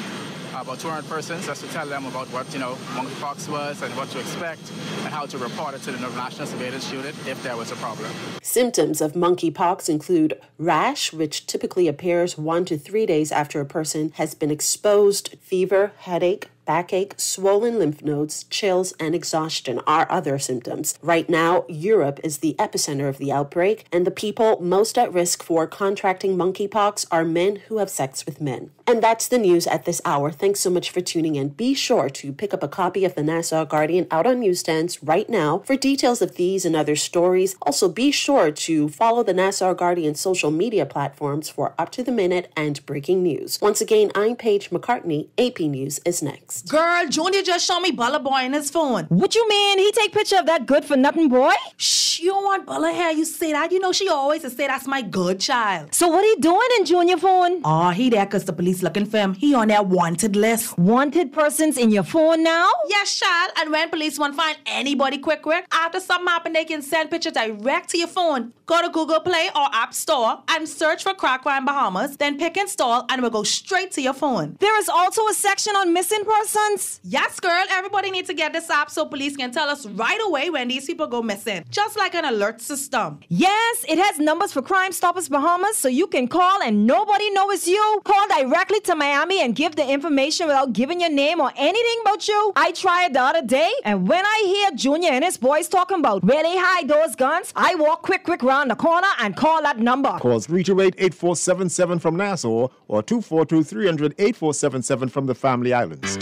about 200 persons just to tell them about what, you know, monkeypox was and what to expect and how to report it to the National Surveillance Unit if there was a problem. Symptoms of monkeypox include rash, which typically appears one to three days after a person has been exposed, fever, headache, backache, swollen lymph nodes, chills, and exhaustion are other symptoms. Right now, Europe is the epicenter of the outbreak, and the people most at risk for contracting monkeypox are men who have sex with men. And that's the news at this hour. Thanks so much for tuning in. Be sure to pick up a copy of the Nassau Guardian out on newsstands right now for details of these and other stories. Also, be sure to follow the Nassau Guardian social media platforms for up to the minute and breaking news. Once again, I'm Paige McCartney. AP News is next. Girl, Junior just showed me Bella Boy in his phone. What you mean? He take picture of that good for nothing boy? Shh, you don't want Bella hair. You say that. You know she always say that's my good child. So what he doing in Junior phone? Oh, he there cause the police looking for him. He on that wanted list. Wanted persons in your phone now? Yes, child. And when police want find anybody quick, quick, after something happen, they can send picture direct to your phone. Go to Google Play or App Store and search for Crack Crime Bahamas. Then pick install and it will go straight to your phone. There is also a section on missing persons. Yes, girl. Everybody needs to get this app so police can tell us right away when these people go missing. Just like an alert system. Yes, it has numbers for Crime Stoppers Bahamas so you can call and nobody knows you. Call directly to Miami and give the information without giving your name or anything about you. I tried the other day, and when I hear Junior and his boys talking about where they hide those guns, I walk quick, quick round the corner and call that number. Calls 328 8477 from Nassau or 242 300 8477 from the Family Islands.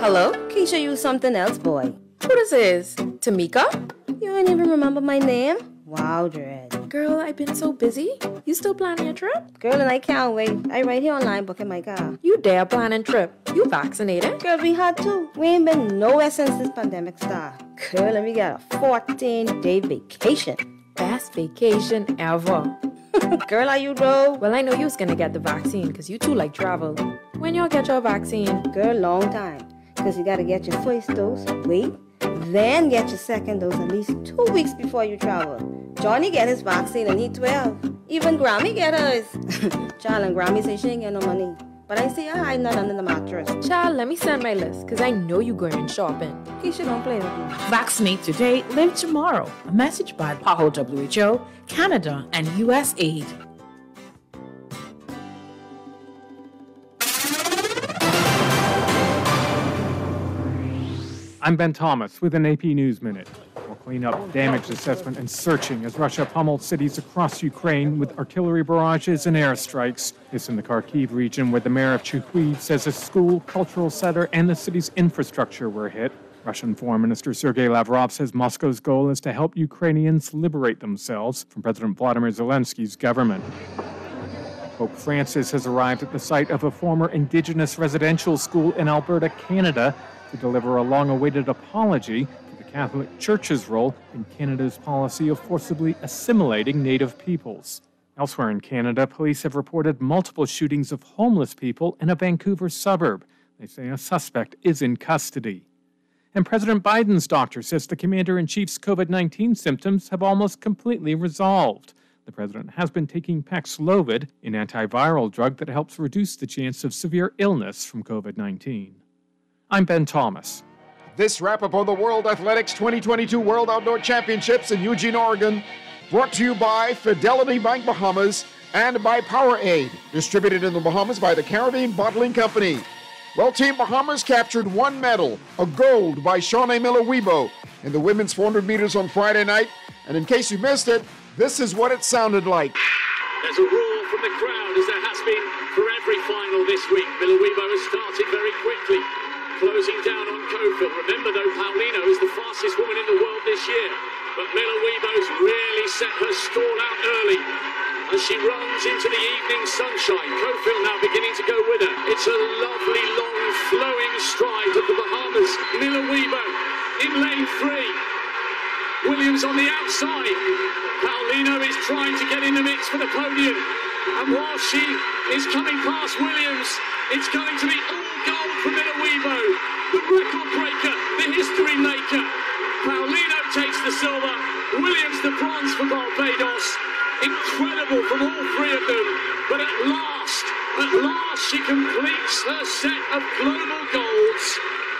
Hello? Keisha use something else, boy. Who this is? Tamika? You don't even remember my name? Wow, Dread. Girl, I've been so busy. You still planning your trip? Girl, and I can't wait. I right here online booking my car. You dare planning trip? You vaccinated? Girl, we had to. We ain't been nowhere since this pandemic started. Girl, and we got a 14 day vacation. Best vacation ever. <laughs> Girl, are you though? Well, I know you was gonna get the vaccine because you too like travel. When y'all get your vaccine? Girl, long time. Because you gotta get your first dose, wait, then get your second dose at least two weeks before you travel. Johnny get his vaccine and he 12. Even Grammy get hers. <laughs> Child and Grammy say she ain't get no money. But I see her hiding that under the mattress. Child, let me send my list, because I know you going shopping. Keisha don't play with me. Vaccinate today, live tomorrow. A message by PAHO WHO, Canada, and US Aid. I'm Ben Thomas with an AP News Minute. We'll clean up damage assessment and searching as Russia pummeled cities across Ukraine with artillery barrages and airstrikes. This in the Kharkiv region, where the mayor of Chuhuiv says a school, cultural center, and the city's infrastructure were hit. Russian Foreign Minister Sergei Lavrov says Moscow's goal is to help Ukrainians liberate themselves from President Volodymyr Zelensky's government. Pope Francis has arrived at the site of a former Indigenous residential school in Alberta, Canada, to deliver a long awaited apology Catholic Church's role in Canada's policy of forcibly assimilating Native peoples. Elsewhere in Canada, police have reported multiple shootings of homeless people in a Vancouver suburb. They say a suspect is in custody. And President Biden's doctor says the commander in chief's COVID 19 symptoms have almost completely resolved. The president has been taking Paxlovid, an antiviral drug that helps reduce the chance of severe illness from COVID 19. I'm Ben Thomas. This wrap up on the World Athletics 2022 World Outdoor Championships in Eugene, Oregon, brought to you by Fidelity Bank Bahamas and by Powerade, distributed in the Bahamas by the Caribbean Bottling Company. Well, Team Bahamas captured one medal, a gold by Shaunae Miller-Uibo in the women's 400 meters on Friday night. And in case you missed it, this is what it sounded like. There's a roar from the crowd as there has been for every final this week. Miller-Uibo has started very quickly closing down on Cofil. Remember, though, Paulino is the fastest woman in the world this year. But Miller Uibo's really set her stall out early as she runs into the evening sunshine. Cofil now beginning to go with her. It's a lovely, long, flowing stride of the Bahamas. Miller Uibo in lane three. Williams on the outside. Paulino is trying to get in the mix for the podium. And while she is coming past Williams, it's going to be all gold for Miller-Uibo, the record breaker, the history maker. Paulino takes the silver, Williams the bronze for Barbados. Incredible from all three of them, but at last, At last, she completes her set of global golds.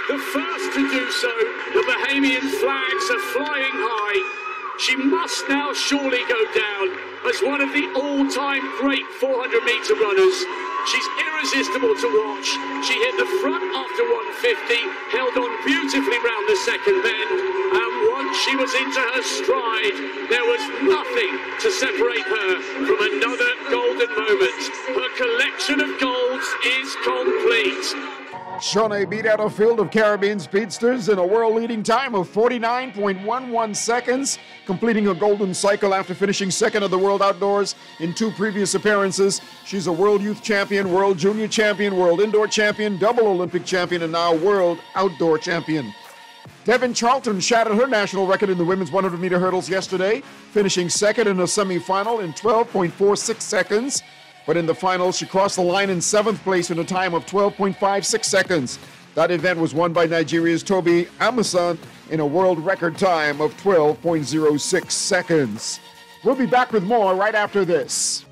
The first to do so, the Bahamian flags are flying high. She must now surely go down as one of the all-time great 400 meter runners. She's irresistible to watch. She hit the front after 150, held on beautifully round the second bend, and once she was into her stride, there was nothing to separate her from another golden moment. Her collection of golds is complete. Shaunae beat out a field of Caribbean speedsters in a world leading time of 49.11 seconds, completing a golden cycle after finishing second of the World Outdoors in two previous appearances. She's a World Youth Champion, World Junior Champion, World Indoor Champion, double Olympic Champion, and now World Outdoor Champion. Devynne Charlton shattered her national record in the women's 100 meter hurdles yesterday, finishing second in a semifinal in 12.46 seconds. But in the final, she crossed the line in seventh place in a time of 12.56 seconds. That event was won by Nigeria's Tobi Amusan in a world record time of 12.06 seconds. We'll be back with more right after this.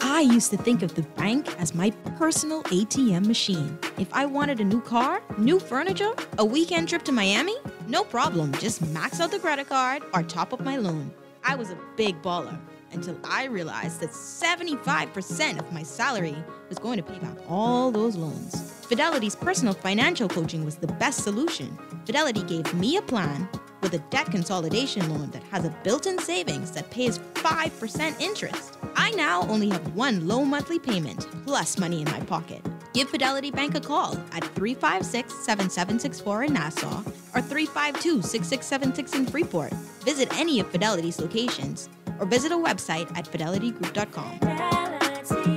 I used to think of the bank as my personal ATM machine. If I wanted a new car, new furniture, a weekend trip to Miami, no problem. Just max out the credit card or top up my loan. I was a big baller until I realized that 75% of my salary was going to pay back all those loans. Fidelity's personal financial coaching was the best solution. Fidelity gave me a plan with a debt consolidation loan that has a built in savings that pays 5% interest. I now only have one low monthly payment plus money in my pocket. Give Fidelity Bank a call at 356 7764 in Nassau or 352 6676 in Freeport. Visit any of Fidelity's locations or visit a website at fidelitygroup.com.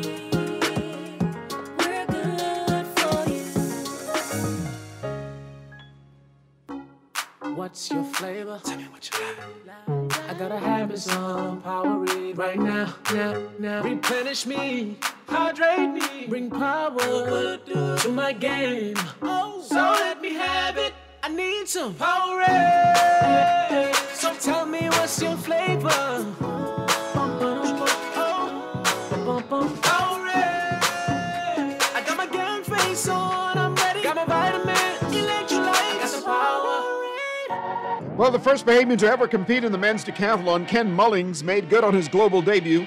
What's your flavor? Tell me what you like. I got a habit on Powerade right now, now, now. Replenish me, hydrate me, bring power to my game. Oh, so let me have it. I need some Powerade. So tell me what's your flavor? Powerade. Well, the first Bahamian to ever compete in the men's decathlon, Ken Mullings, made good on his global debut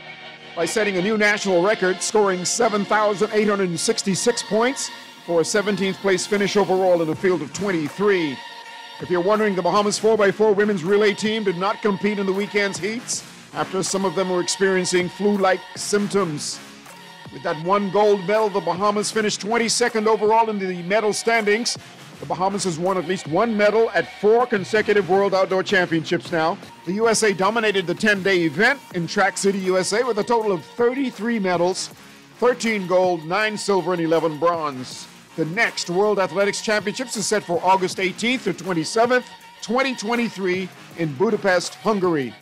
by setting a new national record, scoring 7,866 points for a 17th place finish overall in a field of 23. If you're wondering, the Bahamas 4x4 women's relay team did not compete in the weekend's heats after some of them were experiencing flu like symptoms. With that one gold medal, the Bahamas finished 22nd overall in the medal standings. The Bahamas has won at least one medal at four consecutive World Outdoor Championships now. The USA dominated the 10 day event in Track City, USA, with a total of 33 medals 13 gold, 9 silver, and 11 bronze. The next World Athletics Championships is set for August 18th to 27th, 2023, in Budapest, Hungary.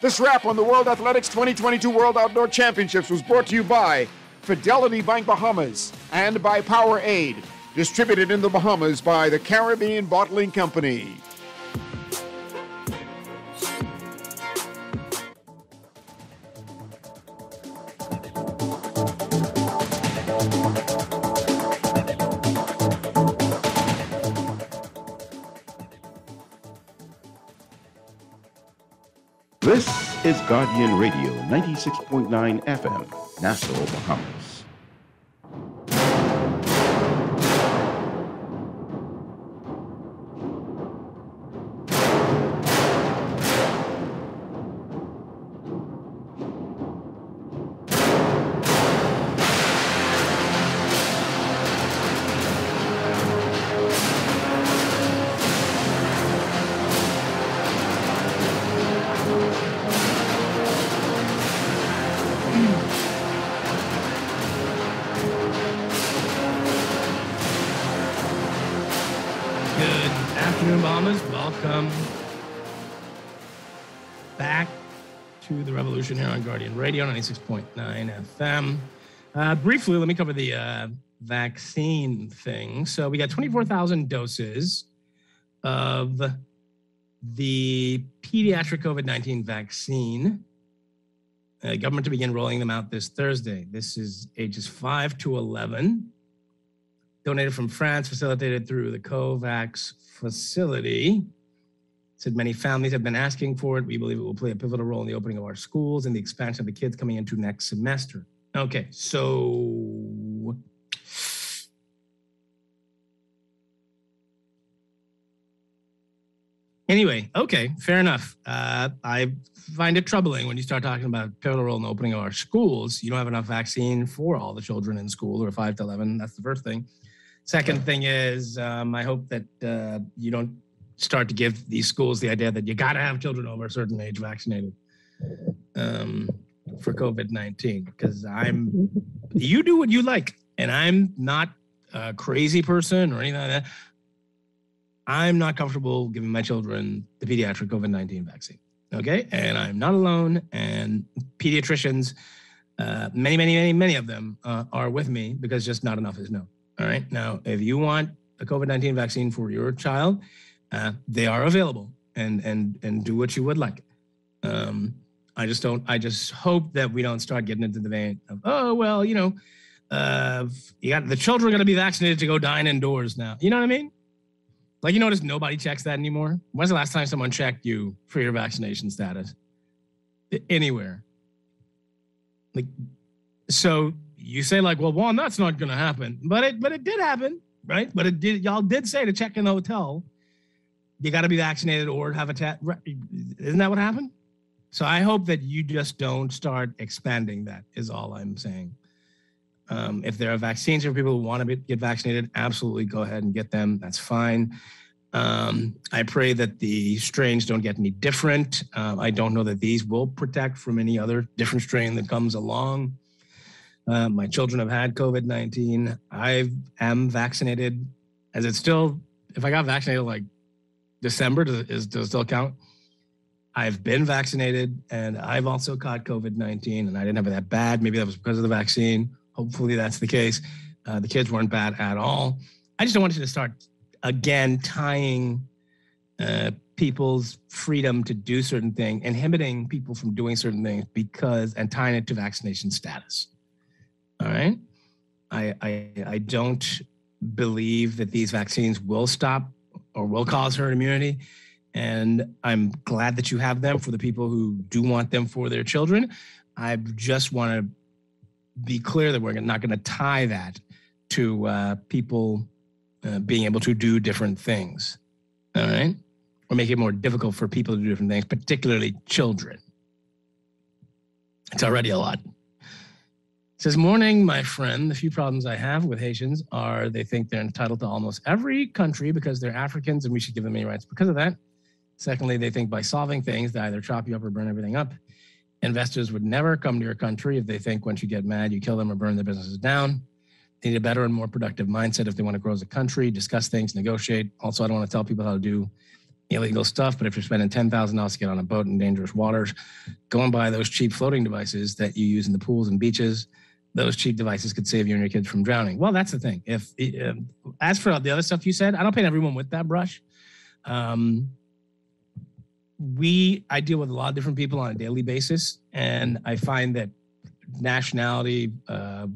This wrap on the World Athletics 2022 World Outdoor Championships was brought to you by Fidelity Bank Bahamas and by Powerade, distributed in the Bahamas by the Caribbean Bottling Company. This is Guardian Radio 96.9 FM, Nassau, Bahamas. The revolution here on Guardian Radio 96.9 FM. Uh, briefly, let me cover the uh, vaccine thing. So we got 24,000 doses of the pediatric COVID 19 vaccine, uh, government to begin rolling them out this Thursday. This is ages 5 to 11. Donated from France, facilitated through the COVAX facility. Said many families have been asking for it. We believe it will play a pivotal role in the opening of our schools and the expansion of the kids coming into next semester. Okay, so Anyway, okay, fair enough. Uh, I find it troubling when you start talking about pivotal role in the opening of our schools. You don't have enough vaccine for all the children in school or five to 11. That's the first thing. Second thing is, um, I hope that uh, you don't start to give these schools the idea that you got to have children over a certain age vaccinated um, for COVID 19. Because I'm, you do what you like. And I'm not a crazy person or anything like that. I'm not comfortable giving my children the pediatric COVID 19 vaccine. Okay. And I'm not alone. And pediatricians, uh, many, many, many, many of them uh, are with me because just not enough is known. All right. Now, if you want a COVID 19 vaccine for your child, uh, they are available and, and, and do what you would like. Um, I just don't, I just hope that we don't start getting into the vein of, oh, well, you know, uh, you got the children are going to be vaccinated to go dine indoors now. You know what I mean? Like you notice nobody checks that anymore. When's the last time someone checked you for your vaccination status? Anywhere. Like so you say like, well, one, that's not gonna happen. But it but it did happen, right? But it did y'all did say to check in the hotel, you gotta be vaccinated or have a test. Isn't that what happened? So I hope that you just don't start expanding that, is all I'm saying. Um, if there are vaccines for people who want to get vaccinated, absolutely go ahead and get them. That's fine. Um, I pray that the strains don't get any different. Uh, I don't know that these will protect from any other different strain that comes along. Uh, my children have had COVID 19. I am vaccinated. As it still, if I got vaccinated like December, does, is, does still count? I've been vaccinated and I've also caught COVID 19 and I didn't have it that bad. Maybe that was because of the vaccine. Hopefully that's the case. Uh, the kids weren't bad at all. I just don't want you to start again tying uh, people's freedom to do certain things, inhibiting people from doing certain things because and tying it to vaccination status. All right. I, I, I don't believe that these vaccines will stop or will cause herd immunity. And I'm glad that you have them for the people who do want them for their children. I just want to be clear that we're not going to tie that to uh, people uh, being able to do different things. All right. Or make it more difficult for people to do different things, particularly children. It's already a lot. Says, Morning, my friend. The few problems I have with Haitians are they think they're entitled to almost every country because they're Africans and we should give them any rights because of that. Secondly, they think by solving things, they either chop you up or burn everything up. Investors would never come to your country if they think once you get mad, you kill them or burn their businesses down. They need a better and more productive mindset if they want to grow as a country, discuss things, negotiate. Also, I don't want to tell people how to do illegal stuff, but if you're spending $10,000 to get on a boat in dangerous waters, go and buy those cheap floating devices that you use in the pools and beaches. Those cheap devices could save you and your kids from drowning. Well, that's the thing. If um, as for the other stuff you said, I don't paint everyone with that brush. Um, we I deal with a lot of different people on a daily basis, and I find that nationality, uh,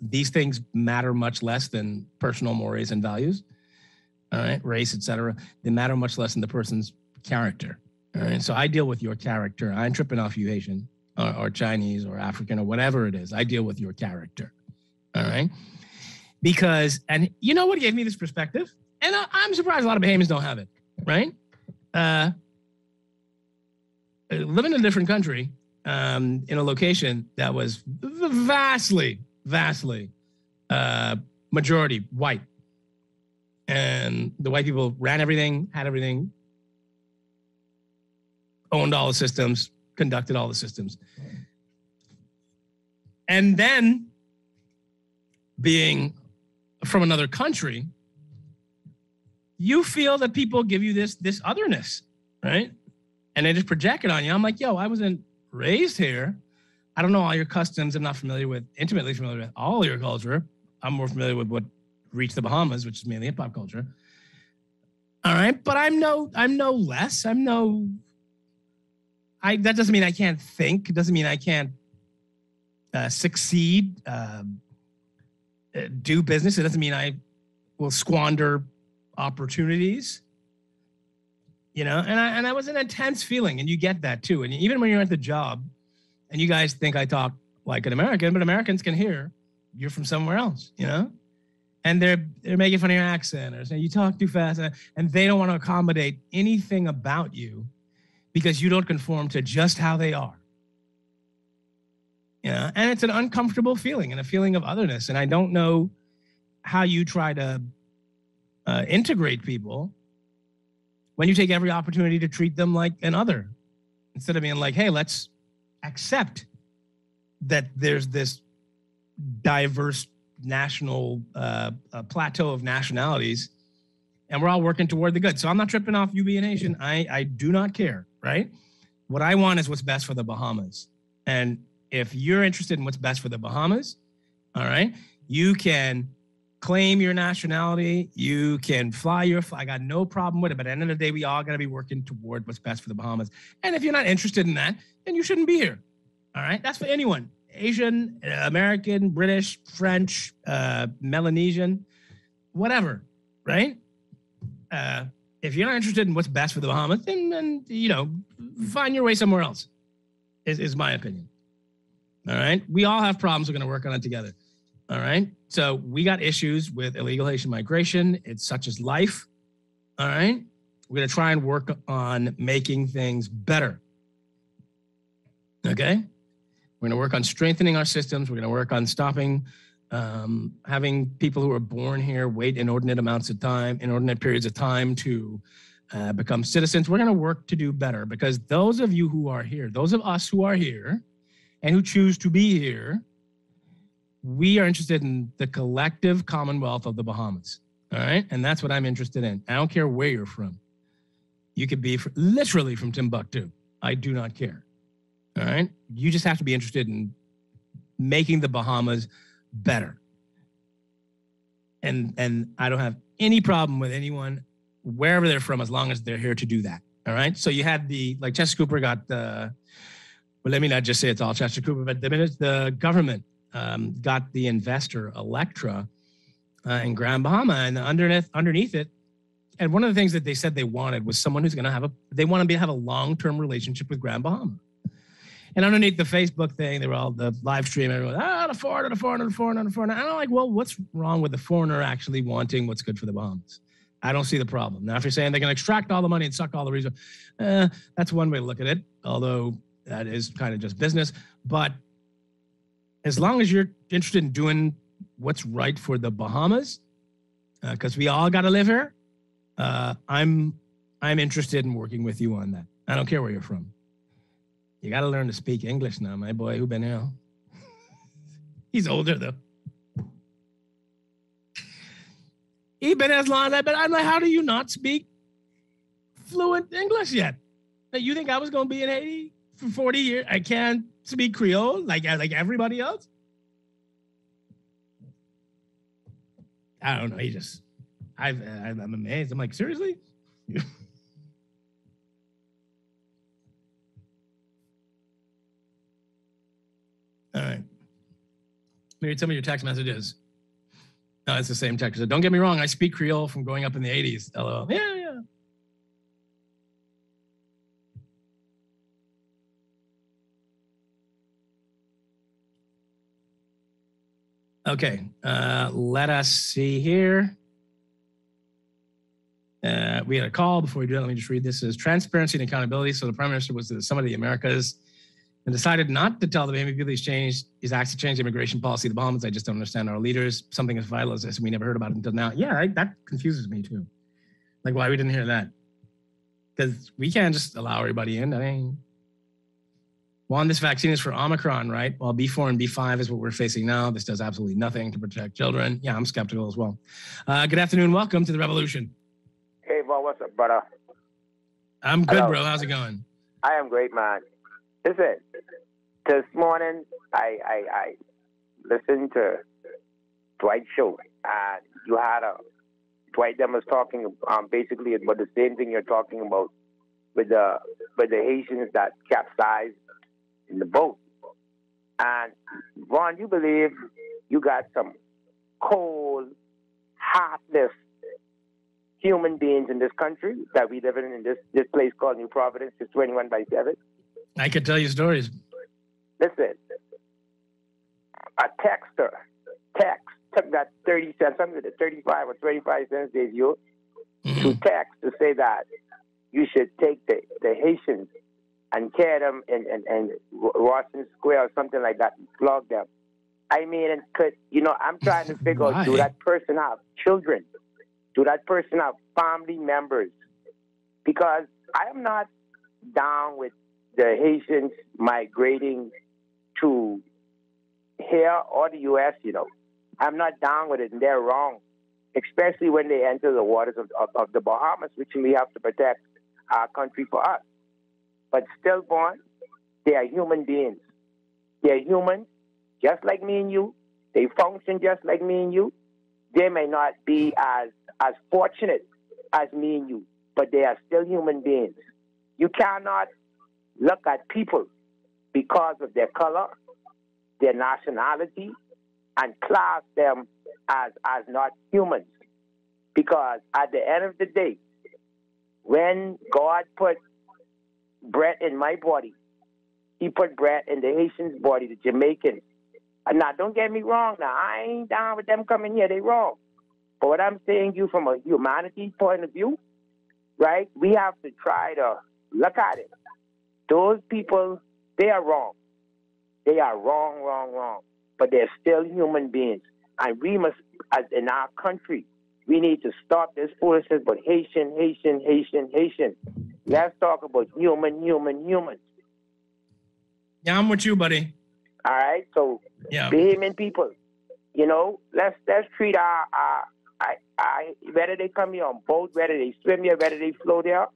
these things matter much less than personal mores and values. All right, race, etc. They matter much less than the person's character. All right, so I deal with your character. I'm tripping off you Asian or, or Chinese or African or whatever it is. I deal with your character. All right, because and you know what gave me this perspective, and I, I'm surprised a lot of Bahamians don't have it. Right uh, living in a different country um, in a location that was vastly, vastly uh, majority white. And the white people ran everything, had everything, owned all the systems, conducted all the systems. And then being from another country, you feel that people give you this this otherness, right? And they just project it on you. I'm like, yo, I wasn't raised here. I don't know all your customs. I'm not familiar with, intimately familiar with all your culture. I'm more familiar with what reached the Bahamas, which is mainly hip hop culture. All right, but I'm no I'm no less. I'm no I that doesn't mean I can't think. It doesn't mean I can't uh, succeed, uh, uh, do business. It doesn't mean I will squander opportunities. You know, and I and that was an intense feeling, and you get that too. And even when you're at the job, and you guys think I talk like an American, but Americans can hear you're from somewhere else. You know, and they're they're making fun of your accent or saying you talk too fast, and they don't want to accommodate anything about you because you don't conform to just how they are. Yeah, and it's an uncomfortable feeling and a feeling of otherness. And I don't know how you try to uh, integrate people when you take every opportunity to treat them like an other instead of being like, hey, let's accept that there's this diverse national uh, uh, plateau of nationalities and we're all working toward the good. So I'm not tripping off you being Asian. I, I do not care, right? What I want is what's best for the Bahamas. And if you're interested in what's best for the Bahamas, all right, you can claim your nationality. You can fly your flag. I got no problem with it. But at the end of the day, we all got to be working toward what's best for the Bahamas. And if you're not interested in that, then you shouldn't be here. All right. That's for anyone Asian, American, British, French, uh, Melanesian, whatever. Right. Uh, if you're not interested in what's best for the Bahamas, then, then you know, find your way somewhere else, is, is my opinion. All right. We all have problems. We're going to work on it together. All right. So we got issues with illegal Haitian migration. It's such as life. All right. We're going to try and work on making things better. Okay. We're going to work on strengthening our systems. We're going to work on stopping um, having people who are born here wait inordinate amounts of time, inordinate periods of time to uh, become citizens. We're going to work to do better because those of you who are here, those of us who are here and who choose to be here, we are interested in the collective commonwealth of the Bahamas. All right. And that's what I'm interested in. I don't care where you're from. You could be literally from Timbuktu. I do not care. All right. You just have to be interested in making the Bahamas better. And and I don't have any problem with anyone wherever they're from as long as they're here to do that. All right. So you had the like Chester Cooper got the well, let me not just say it's all Chester Cooper, but the minute the government um, got the investor Electra uh, in Grand Bahama, and underneath underneath it, and one of the things that they said they wanted was someone who's going to have a they want to be have a long term relationship with Grand Bahama. And underneath the Facebook thing, they were all the live stream. Everyone, ah, the foreigner, the foreigner, the foreigner, the foreigner. And I'm like, well, what's wrong with the foreigner actually wanting what's good for the Bahamas? I don't see the problem. Now, if you're saying they can extract all the money and suck all the resources, eh, that's one way to look at it. Although that is kind of just business. But as long as you're interested in doing what's right for the Bahamas, because uh, we all got to live here, uh, I'm I'm interested in working with you on that. I don't care where you're from. You got to learn to speak English now, my boy. Who been here? <laughs> He's older though. He been as long as I've been. I'm like, how do you not speak fluent English yet? You think I was gonna be in Haiti for 40 years? I can't speak Creole like like everybody else. I don't know. He just, I've, I'm amazed. I'm like, seriously? <laughs> All right. Maybe tell me your text messages. No, it's the same text. So Don't get me wrong. I speak Creole from growing up in the 80s. LOL. Yeah, yeah. Okay. Uh, let us see here. Uh, we had a call before we do that. Let me just read this. It transparency and accountability. So the prime minister was to some of the Americas and decided not to tell the Bahamian people he's changed his acts to change immigration policy of the Bahamas. I just don't understand our leaders. Something as vital as this, we never heard about it until now. Yeah, I, that confuses me too. Like why we didn't hear that? Because we can't just allow everybody in. I mean, one, this vaccine is for Omicron, right? Well, B4 and B5 is what we're facing now. This does absolutely nothing to protect children. Yeah, I'm skeptical as well. Uh, good afternoon. Welcome to the revolution. Hey, Bob, what's up, brother? I'm good, Hello. bro. How's it going? I am great, man. Listen, this morning I I, I listened to Dwight show, and you had a Dwight them was talking um, basically about the same thing you're talking about with the with the Haitians that capsized in the boat. And Juan, you believe you got some cold, heartless human beings in this country that we live in in this this place called New Providence, it's 21 by 7. I could tell you stories. Listen, a texter text took that 30 cents, something to 35 or 25 cents they you to mm-hmm. text to say that you should take the, the Haitians and carry them in, in, in Washington Square or something like that and flog them. I mean, and could, you know, I'm trying to <laughs> figure out do that person have children? Do that person have family members? Because I am not down with the Haitians migrating to here or the U.S., you know. I'm not down with it, and they're wrong, especially when they enter the waters of, of, of the Bahamas, which we have to protect our country for us. But stillborn, they are human beings. They're human, just like me and you. They function just like me and you. They may not be as as fortunate as me and you, but they are still human beings. You cannot look at people because of their color, their nationality, and class them as, as not humans. Because at the end of the day, when God put breath in my body, He put breath in the Haitians' body, the Jamaicans. And now, don't get me wrong. Now, I ain't down with them coming here. They wrong. But what I'm saying you from a humanity point of view, right? We have to try to look at it. Those people, they are wrong. They are wrong, wrong, wrong. But they're still human beings. And we must, as in our country, we need to stop this foolishness But Haitian, Haitian, Haitian, Haitian. Let's talk about human, human, human. Yeah, I'm with you, buddy. All right. So Yeah. Bahamian people, you know, let's let's treat our, our, our, our whether they come here on boat, whether they swim here, whether they float there,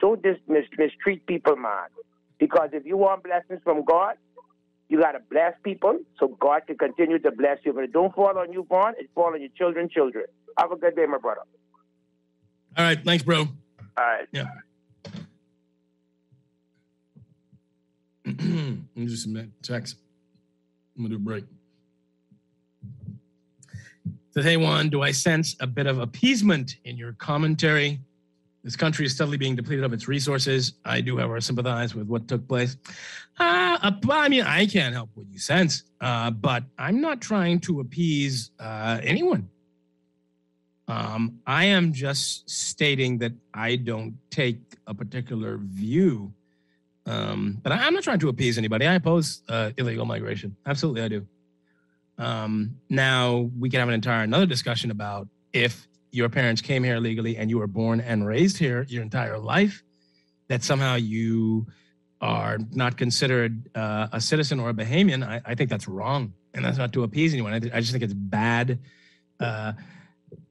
don't just mis- mistreat people, man. Because if you want blessings from God, you gotta bless people so God can continue to bless you. But it don't fall on you, Juan, it fall on your children, children. Have a good day, my brother. All right, thanks, bro. All right. Yeah. <clears throat> Let me just submit text. I'm gonna do a break. Says, hey Juan, do I sense a bit of appeasement in your commentary? This country is steadily being depleted of its resources. I do, however, sympathize with what took place. Uh, uh, I mean, I can't help what you sense, uh, but I'm not trying to appease uh, anyone. Um, I am just stating that I don't take a particular view. Um, but I, I'm not trying to appease anybody. I oppose uh, illegal migration. Absolutely, I do. Um, now we can have an entire another discussion about if your parents came here legally and you were born and raised here your entire life, that somehow you are not considered uh, a citizen or a Bahamian. I, I think that's wrong, and that's not to appease anyone. I, th- I just think it's bad uh,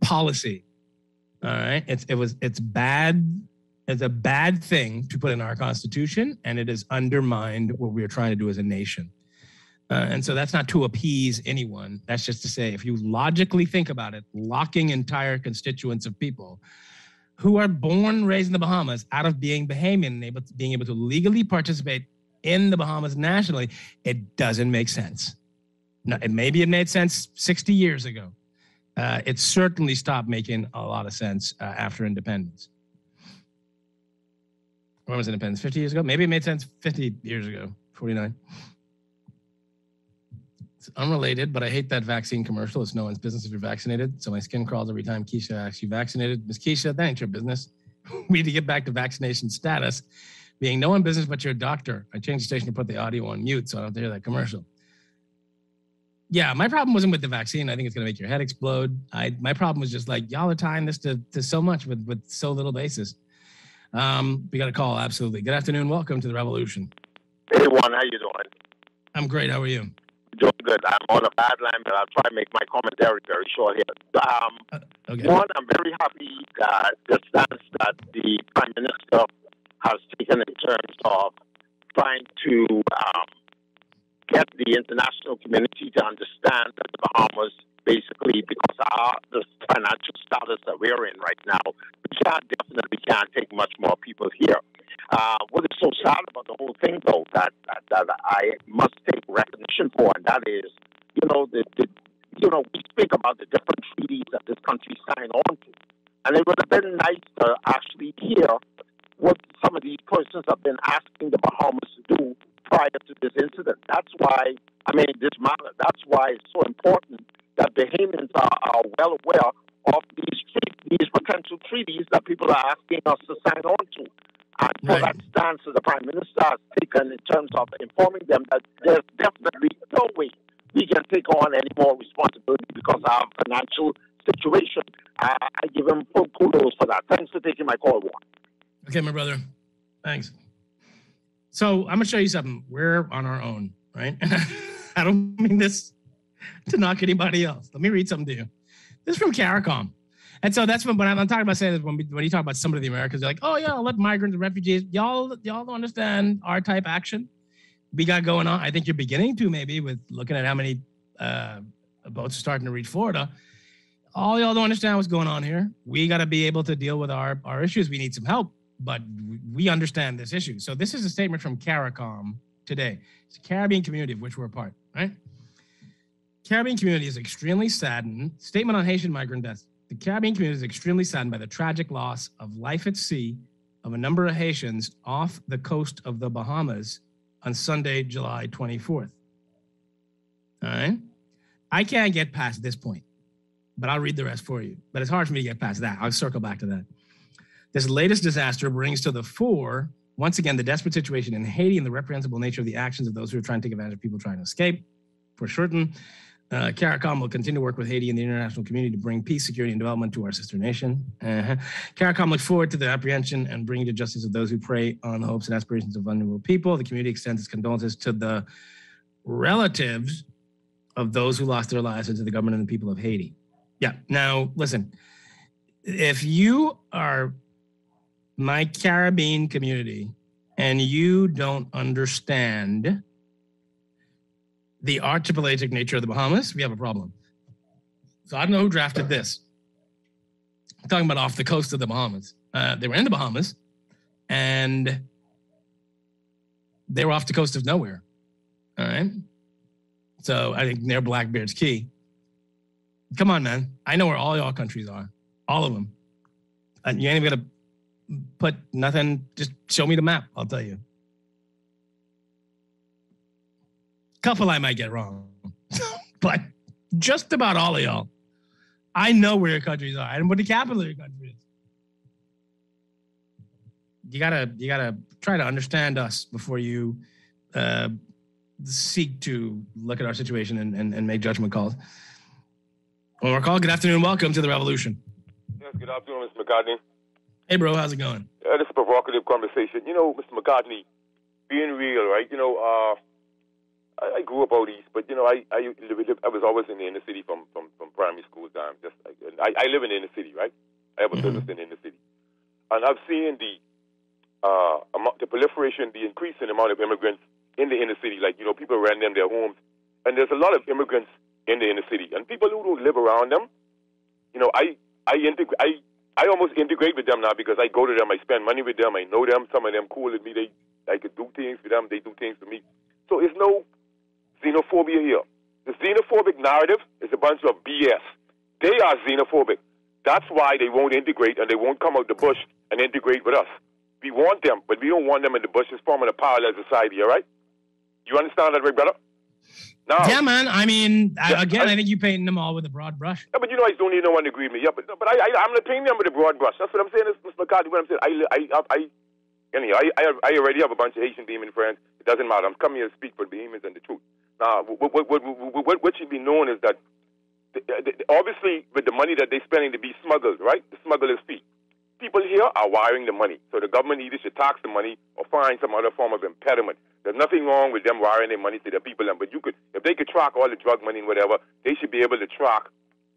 policy. All right, it's it was it's bad. It's a bad thing to put in our constitution, and it has undermined what we are trying to do as a nation. Uh, and so that's not to appease anyone. That's just to say, if you logically think about it, locking entire constituents of people who are born, raised in the Bahamas out of being Bahamian and able to, being able to legally participate in the Bahamas nationally, it doesn't make sense. Now, it maybe it made sense 60 years ago. Uh, it certainly stopped making a lot of sense uh, after independence. When was independence? 50 years ago? Maybe it made sense 50 years ago, 49. It's unrelated, but I hate that vaccine commercial. It's no one's business if you're vaccinated. So my skin crawls every time Keisha asks you vaccinated. Miss Keisha, that ain't your business. <laughs> we need to get back to vaccination status being no one business but your doctor. I changed the station to put the audio on mute so I don't have to hear that commercial. Yeah, my problem wasn't with the vaccine. I think it's gonna make your head explode. I my problem was just like y'all are tying this to, to so much with with so little basis. Um, we got a call, absolutely. Good afternoon. Welcome to the revolution. Hey, Juan, how you doing? I'm great. How are you? Doing good. I'm on a bad line, but I'll try to make my commentary very short here. Um, okay. One, I'm very happy that the stance that the Prime Minister has taken in terms of trying to um, get the international community to understand that the Bahamas basically because of our, the financial status that we're in right now, we can't definitely can't take much more people here. Uh, what is so sad about the whole thing, though, that, that, that I must take recognition for, and that is, you know, the, the you know, we speak about the different treaties that this country signed on to, and it would have been nice to actually hear what some of these persons have been asking the Bahamas to do prior to this incident. That's why, I mean, this matter, that's why it's so important that Bahamians are, are well aware of these these potential treaties that people are asking us to sign on to. And for that stance that the Prime Minister has taken in terms of informing them that there's definitely no way we can take on any more responsibility because of our financial situation. I, I give him full kudos for that. Thanks for taking my call, Warren. Okay, my brother. Thanks. So I'm gonna show you something. We're on our own, right? <laughs> I don't mean this to knock anybody else. Let me read something to you. This is from CARICOM. And so that's when, when I'm talking about saying this, when, we, when you talk about some of the Americans, they're like, oh, yeah, let migrants and refugees, y'all, y'all don't understand our type action we got going on. I think you're beginning to maybe with looking at how many uh, boats are starting to reach Florida. All y'all don't understand what's going on here. We got to be able to deal with our, our issues. We need some help, but we understand this issue. So this is a statement from CARICOM today. It's a Caribbean community of which we're a part, right? Caribbean community is extremely saddened. Statement on Haitian migrant deaths. The Caribbean community is extremely saddened by the tragic loss of life at sea of a number of Haitians off the coast of the Bahamas on Sunday, July 24th. All right. I can't get past this point, but I'll read the rest for you. But it's hard for me to get past that. I'll circle back to that. This latest disaster brings to the fore, once again, the desperate situation in Haiti and the reprehensible nature of the actions of those who are trying to take advantage of people trying to escape. For certain, uh, CARICOM will continue to work with Haiti and the international community to bring peace, security, and development to our sister nation. Uh-huh. CARICOM looks forward to the apprehension and bringing to justice of those who prey on the hopes and aspirations of vulnerable people. The community extends its condolences to the relatives of those who lost their lives and to the government and the people of Haiti. Yeah. Now, listen, if you are my Caribbean community and you don't understand the archipelagic nature of the Bahamas, we have a problem. So I don't know who drafted this. I'm talking about off the coast of the Bahamas. Uh, they were in the Bahamas, and they were off the coast of nowhere. All right. So I think near Blackbeard's Cay. Come on, man. I know where all y'all countries are, all of them. And you ain't even gonna put nothing. Just show me the map. I'll tell you. Couple I might get wrong, <laughs> but just about all of y'all, I know where your countries are and what the capital of your country is. You gotta you gotta try to understand us before you uh, seek to look at our situation and, and, and make judgment calls. One more call. Good afternoon. Welcome to the revolution. Yes, good afternoon, Mr. McCartney. Hey, bro. How's it going? Uh, this is a provocative conversation. You know, Mr. McCartney, being real, right? You know, uh, I, I grew up out east, but you know, I I, live, I was always in the inner city from from, from primary school time. Just I, I live in the inner city, right? I have a mm-hmm. business in the inner city, and I've seen the uh amount, the proliferation, the increase in the amount of immigrants in the inner city. Like you know, people ran them their homes, and there's a lot of immigrants in the inner city, and people who don't live around them. You know, I I integrate I. I almost integrate with them now because I go to them, I spend money with them, I know them. Some of them cool with me. They I could do things for them, they do things for me. So it's no xenophobia here. The xenophobic narrative is a bunch of BS. They are xenophobic. That's why they won't integrate and they won't come out the bush and integrate with us. We want them, but we don't want them in the bushes forming a parallel society, all right? You understand that, right, brother? No. Yeah, man. I mean, yeah, again, I, I, think you're painting them all with a broad brush. Yeah, but you know, I don't need no one to agree with me. Yeah, but, but I, I, am not painting them with a broad brush. That's what I'm saying, Mr. McCarthy. What I'm saying, I, I, I, anyhow, I, I, I already have a bunch of Haitian demon friends. It doesn't matter. I'm coming here to speak for the Bahamians and the truth. Now, what, what, what, what should be known is that obviously with the money that they're spending to be smuggled, right? The smuggler's fee. People here are wiring the money. So the government either should tax the money or find some other form of impediment. There's nothing wrong with them wiring their money to the people, but you could, if they could track all the drug money and whatever, they should be able to track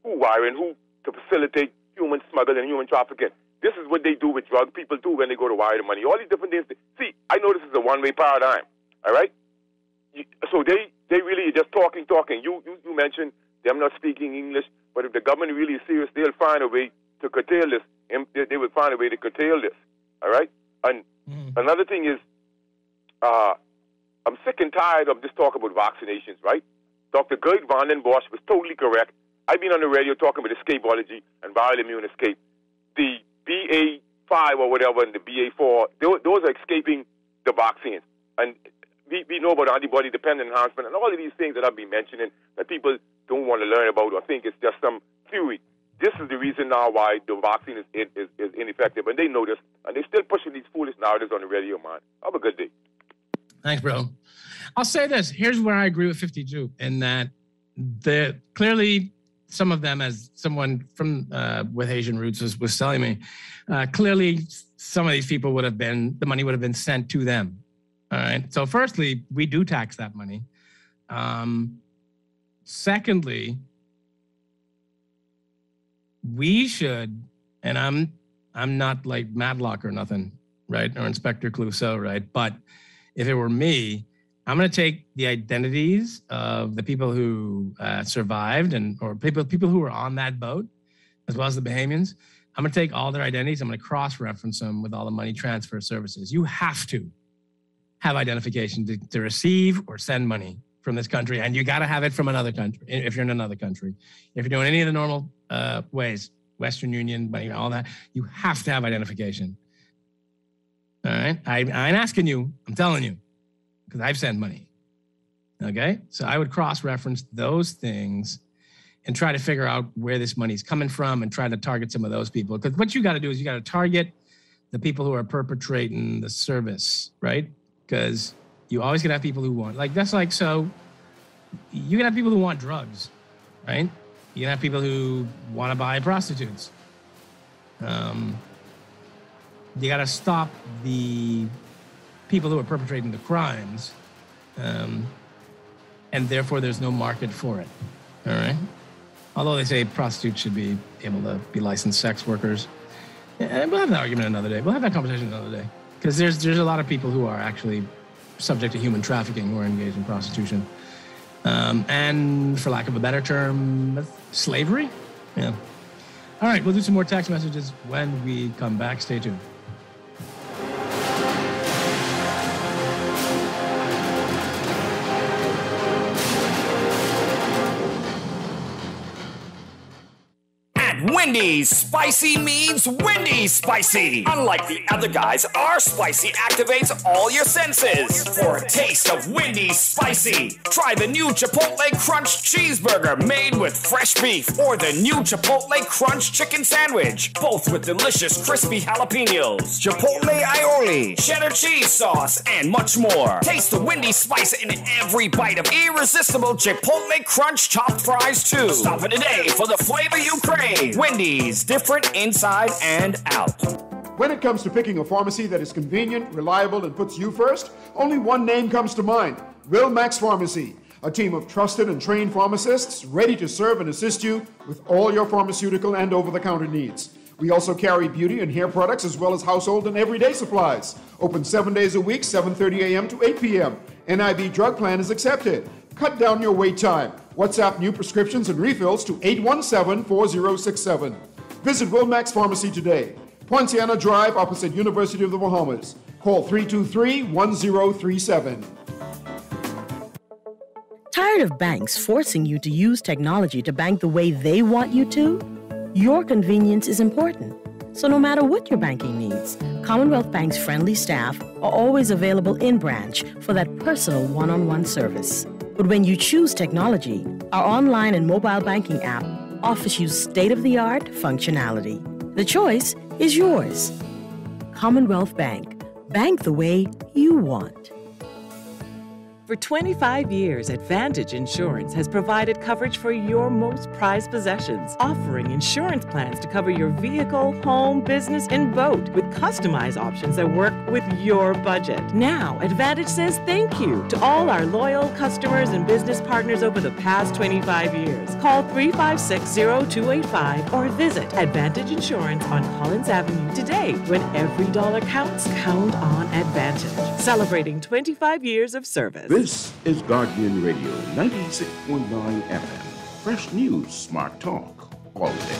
who wiring, who to facilitate human smuggling and human trafficking. This is what they do with drug people do when they go to wire the money. All these different things. See, I know this is a one-way paradigm. All right. So they they really just talking, talking. You you, you mentioned them not speaking English. But if the government really is serious, they'll find a way to curtail this. They will find a way to curtail this. All right. And mm. another thing is, uh, I'm sick and tired of this talk about vaccinations. Right? Dr. Geert Vanden Bossche was totally correct. I've been on the radio talking about escapology and viral immune escape. The BA5 or whatever and the BA4, those are escaping the vaccines. And we, we know about antibody dependent enhancement and all of these things that I've been mentioning that people don't want to learn about or think it's just some theory. This is the reason now why the vaccine is, is, is ineffective, and they know this, and they're still pushing these foolish narratives on the radio, man. Have a good day. Thanks, bro. I'll say this. Here's where I agree with 52 in that the clearly some of them, as someone from uh, with Asian roots was, was telling me, uh, clearly some of these people would have been the money would have been sent to them all right. So, firstly, we do tax that money. Um, secondly, we should, and I'm I'm not like Matlock or nothing, right? Or Inspector Clouseau, right? But if it were me, I'm going to take the identities of the people who uh, survived and or people people who were on that boat, as well as the Bahamians. I'm going to take all their identities. I'm going to cross-reference them with all the money transfer services. You have to have identification to, to receive or send money from this country, and you got to have it from another country if you're in another country. If you're doing any of the normal uh, ways, Western Union, money, all that, you have to have identification. All right, I, I asking you. I'm telling you, because I've sent money. Okay, so I would cross-reference those things and try to figure out where this money's coming from and try to target some of those people. Because what you got to do is you got to target the people who are perpetrating the service, right? Because you always gonna have people who want like that's like so you're gonna have people who want drugs, right? You're gonna have people who want to buy prostitutes. Um, you got to stop the people who are perpetrating the crimes, um, and therefore there's no market for it. All right. Although they say prostitutes should be able to be licensed sex workers, and we'll have that argument another day. We'll have that conversation another day because there's there's a lot of people who are actually subject to human trafficking who are engaged in prostitution, um, and for lack of a better term, slavery. Yeah. All right, we'll do some more text messages when we come back. Stay tuned. Wendy's spicy means Wendy's spicy. Unlike the other guys, our spicy activates all your senses. For a taste of Wendy's spicy, try the new Chipotle Crunch cheeseburger made with fresh beef, or the new Chipotle Crunch chicken sandwich, both with delicious crispy jalapenos, Chipotle aioli, cheddar cheese sauce, and much more. Taste the Wendy's spice in every bite of irresistible Chipotle Crunch chopped fries too. Stop it today for the flavor you crave. Wendy's, different inside and out. When it comes to picking a pharmacy that is convenient, reliable, and puts you first, only one name comes to mind Wilmax Pharmacy. A team of trusted and trained pharmacists ready to serve and assist you with all your pharmaceutical and over the counter needs. We also carry beauty and hair products as well as household and everyday supplies. Open seven days a week, 7:30 a.m. to 8 p.m. NIB drug plan is accepted. Cut down your wait time. WhatsApp new prescriptions and refills to 817 4067. Visit Wilmax Pharmacy today. Poinciana Drive, opposite University of the Bahamas. Call 323 1037. Tired of banks forcing you to use technology to bank the way they want you to? Your convenience is important. So, no matter what your banking needs, Commonwealth Bank's friendly staff are always available in branch for that personal one on one service. But when you choose technology, our online and mobile banking app offers you state of the art functionality. The choice is yours. Commonwealth Bank. Bank the way you want. For 25 years, Advantage Insurance has provided coverage for your most prized possessions, offering insurance plans to cover your vehicle, home, business, and boat with customized options that work with your budget. Now, Advantage says thank you to all our loyal customers and business partners over the past 25 years. Call 356 0285 or visit Advantage Insurance on Collins Avenue today. When every dollar counts, count on Advantage. Celebrating 25 years of service. This is Guardian Radio 96.9 FM, Fresh news, smart talk, all day.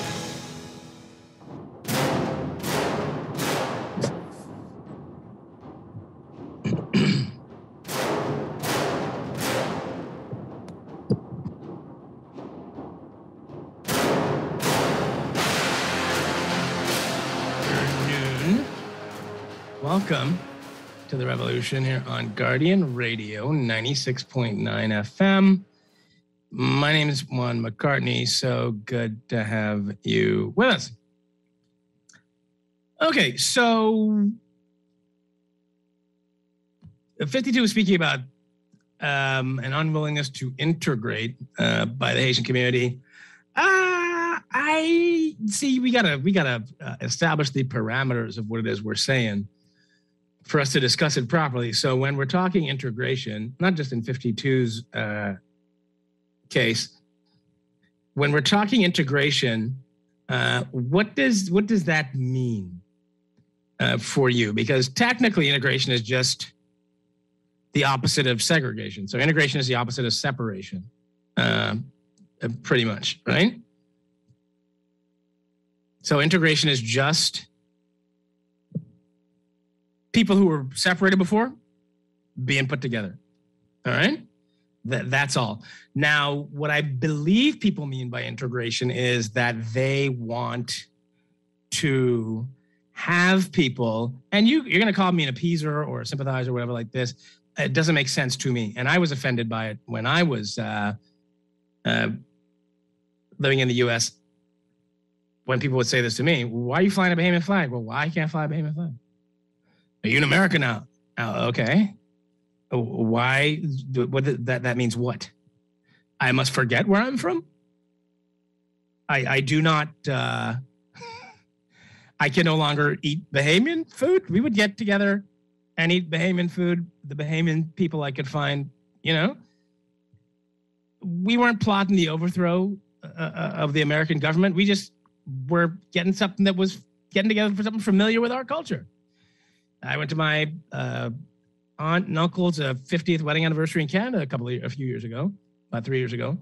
Welcome the revolution here on Guardian Radio 96.9 FM. My name is Juan McCartney. So good to have you with us. Okay, so 52 was speaking about um, an unwillingness to integrate uh, by the Haitian community. Uh, I see. We gotta we gotta uh, establish the parameters of what it is we're saying for us to discuss it properly. So when we're talking integration, not just in 52's uh, case, when we're talking integration, uh, what does what does that mean uh, for you? Because technically, integration is just the opposite of segregation. So integration is the opposite of separation, uh, pretty much, right? So integration is just people who were separated before being put together. All right? That, that's all. Now, what I believe people mean by integration is that they want to have people, and you, you're going to call me an appeaser or a sympathizer or whatever like this. It doesn't make sense to me. And I was offended by it when I was uh, uh, living in the US. When people would say this to me, why are you flying a Bahamian flag? Well, why can't I fly a Bahamian flag? Are you in America now? Oh, okay. Why? What that that means? What? I must forget where I'm from. I I do not. Uh, <laughs> I can no longer eat Bahamian food. We would get together and eat Bahamian food. The Bahamian people I could find. You know, we weren't plotting the overthrow uh, of the American government. We just were getting something that was getting together for something familiar with our culture. I went to my uh, aunt and uncle's uh, 50th wedding anniversary in Canada a couple of, a few years ago, about three years ago.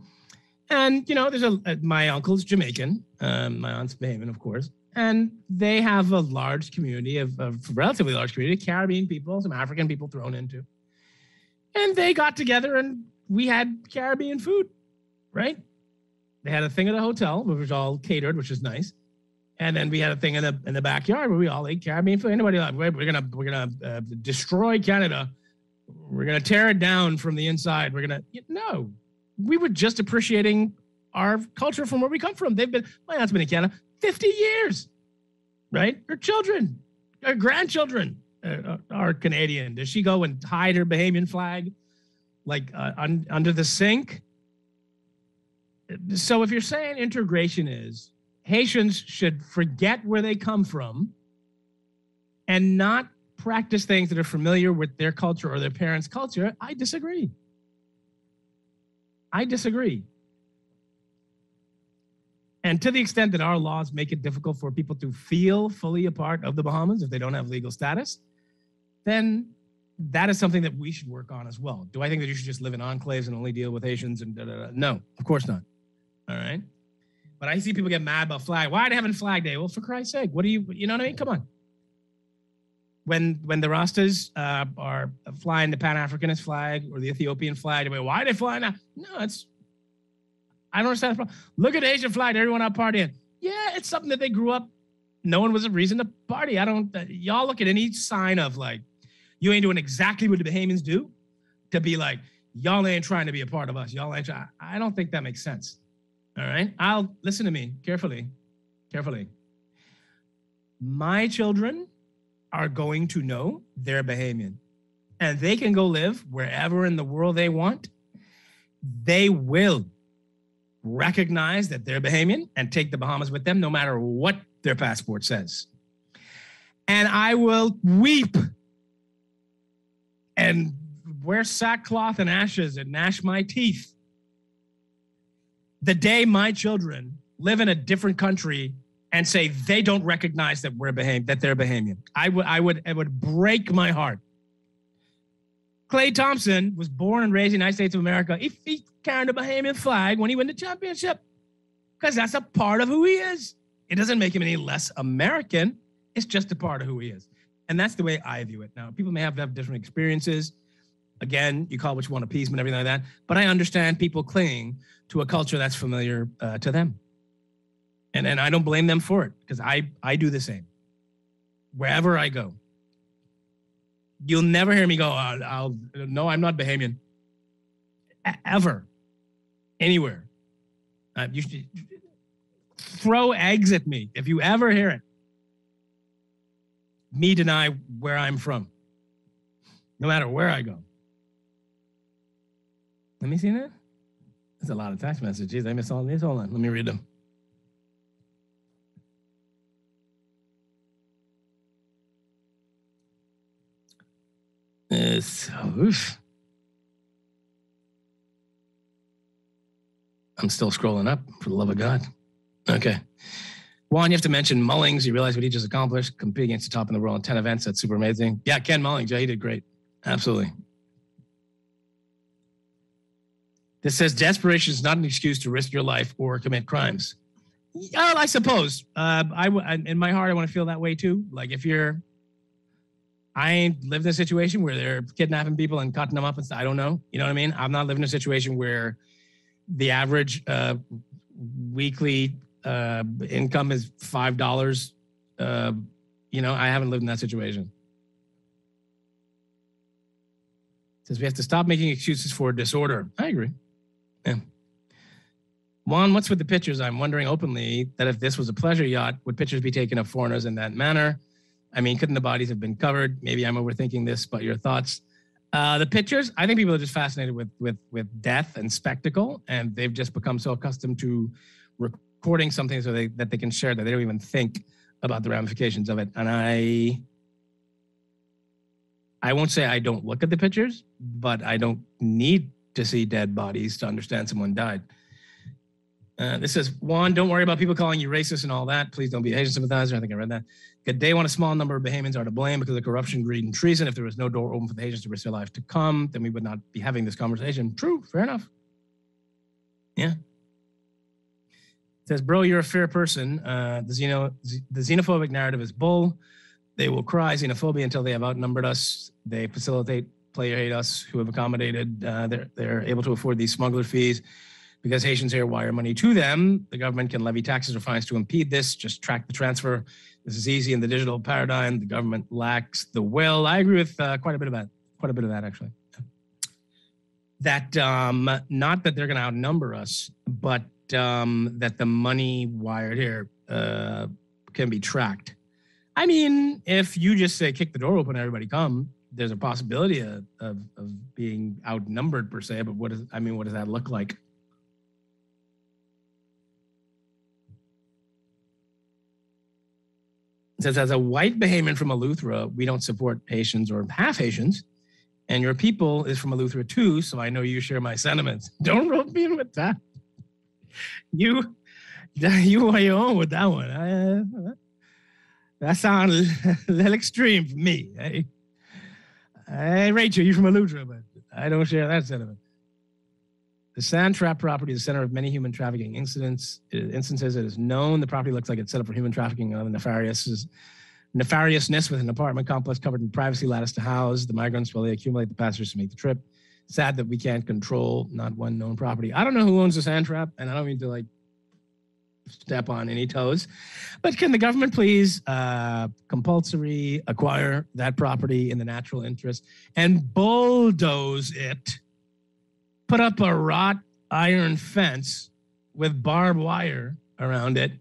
And you know, there's a, a my uncle's Jamaican, um, my aunt's Bahamian, of course, and they have a large community of, of relatively large community, Caribbean people, some African people thrown into, and they got together and we had Caribbean food, right? They had a thing at the hotel, which was all catered, which is nice. And then we had a thing in the in the backyard where we all ate Caribbean food. Anybody like we're, gonna we're gonna uh, destroy Canada. We're gonna tear it down from the inside. We're gonna no. We were just appreciating our culture from where we come from. They've been my aunt's been in Canada 50 years, right? Her children, her grandchildren uh, are Canadian. Does she go and hide her Bahamian flag like uh, un, under the sink? So if you're saying integration is Haitians should forget where they come from and not practice things that are familiar with their culture or their parents' culture. I disagree. I disagree. And to the extent that our laws make it difficult for people to feel fully a part of the Bahamas if they don't have legal status, then that is something that we should work on as well. Do I think that you should just live in enclaves and only deal with Haitians and da, da, da? no, of course not. All right. But I see people get mad about flag. Why are they having Flag Day? Well, for Christ's sake, what do you, you know what I mean? Come on. When when the Rastas uh, are flying the Pan Africanist flag or the Ethiopian flag, why are they flying that? No, it's, I don't understand the problem. Look at the Haitian flag, everyone out partying. Yeah, it's something that they grew up, no one was a reason to party. I don't, uh, y'all look at any sign of like, you ain't doing exactly what the Bahamians do to be like, y'all ain't trying to be a part of us. Y'all ain't trying. I don't think that makes sense. All right. I'll listen to me carefully. Carefully. My children are going to know they're Bahamian and they can go live wherever in the world they want. They will recognize that they're Bahamian and take the Bahamas with them no matter what their passport says. And I will weep and wear sackcloth and ashes and gnash my teeth the day my children live in a different country and say they don't recognize that we're Bahamian, that they're Bahamian. I would, I would, it would break my heart. Klay Thompson was born and raised in the United States of America. If he carried a Bahamian flag when he won the championship, because that's a part of who he is. It doesn't make him any less American. It's just a part of who he is. And that's the way I view it. Now, people may have, have different experiences. Again, you call what you want appeasement, everything like that. But I understand people clinging to a culture that's familiar uh, to them. And, and I don't blame them for it because I, I do the same wherever I go. You'll never hear me go, I'll, I'll no, I'm not Bahamian. Ever. Anywhere. Uh, you should throw eggs at me if you ever hear it. Me deny where I'm from, no matter where I go. Let me see that. A lot of text messages. I missed all these. Hold on. Let me read them. It's, oof. I'm still scrolling up for the love of God. Okay. Juan, you have to mention Mullings. You realize what he just accomplished, compete against the top in the world in 10 events. That's super amazing. Yeah, Ken Mullings. Yeah, he did great. Absolutely. This says desperation is not an excuse to risk your life or commit crimes. Well, I suppose. Uh, I in my heart, I want to feel that way too. Like if you're, I ain't lived in a situation where they're kidnapping people and cutting them up and stuff. I don't know. You know what I mean? I'm not living in a situation where the average uh, weekly uh, income is five dollars. Uh, you know, I haven't lived in that situation. Says we have to stop making excuses for disorder. I agree. Yeah. Juan, what's with the pictures? I'm wondering openly that if this was a pleasure yacht, would pictures be taken of foreigners in that manner? I mean, couldn't the bodies have been covered? Maybe I'm overthinking this, but your thoughts? Uh, the pictures, I think people are just fascinated with with with death and spectacle, and they've just become so accustomed to recording something so they, that they can share that they don't even think about the ramifications of it. And I, I won't say I don't look at the pictures, but I don't need to see dead bodies to understand someone died. Uh, this says, Juan, don't worry about people calling you racist and all that. Please don't be a Haitian sympathizer. I think I read that. Good day when a small number of Bahamians are to blame because of corruption, greed, and treason. If there was no door open for the Haitians to risk their lives to come, then we would not be having this conversation. True, fair enough. Yeah. It says, bro, you're a fair person. Uh, the, xeno, the xenophobic narrative is bull. They will cry xenophobia until they have outnumbered us. They facilitate player hate us who have accommodated. Uh, they're, they're able to afford these smuggler fees because Haitians here wire money to them. The government can levy taxes or fines to impede this. Just track the transfer. This is easy in the digital paradigm. The government lacks the will. I agree with uh, quite a bit of that. Quite a bit of that, actually. That um, not that they're going to outnumber us, but um, that the money wired here uh, can be tracked. I mean, if you just say kick the door open, everybody come, there's a possibility of, of, being outnumbered per se. But what is I mean, what does that look like? It says, as a white Bahamian from Eleuthera, we don't support Haitians or half Haitians. And your people is from Eleuthera too, so I know you share my sentiments. <laughs> Don't rope me in with that you <laughs> you are your own with that one. Uh, that sounds <laughs> a little extreme for me. Hey, hey Rachel, you're from Eleuthera, but I don't share that sentiment. The sand trap property is the center of many human trafficking incidents. Instances, it is known the property looks like it's set up for human trafficking and other nefarious nefariousness with an apartment complex covered in privacy lattice to house the migrants while they accumulate the passengers to make the trip sad that we can't control not one known property. I don't know who owns the sand trap, and I don't mean to like step on any toes, but can the government please uh, compulsory acquire that property in the natural interest and bulldoze it, put up a wrought iron fence with barbed wire around it,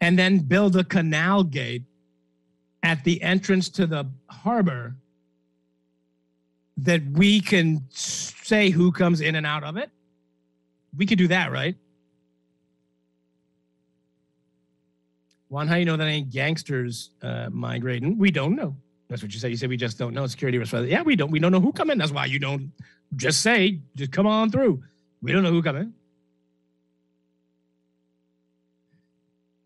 and then build a canal gate at the entrance to the harbor that we can say who comes in and out of it? We could do that, right? Juan, how you know that ain't gangsters uh, migrating? We don't know. That's what you said. You said we just don't know. Security risk. Yeah, we don't. We don't know who come in. That's why you don't just say, just come on through. We don't know who come in.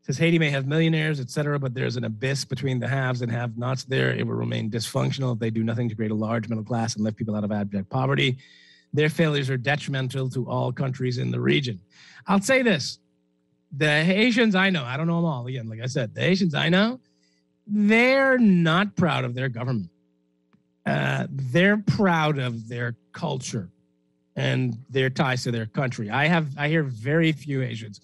says Haiti may have millionaires, et cetera, but there's an abyss between the haves and have-nots there. It will remain dysfunctional if they do nothing to create a large middle class and lift people out of abject poverty. Their failures are detrimental to all countries in the region. I'll say this: the Haitians I know, I don't know them all. Again, like I said, the Haitians I know, they're not proud of their government. Uh, they're proud of their culture and their ties to their country. I have I hear very few Haitians.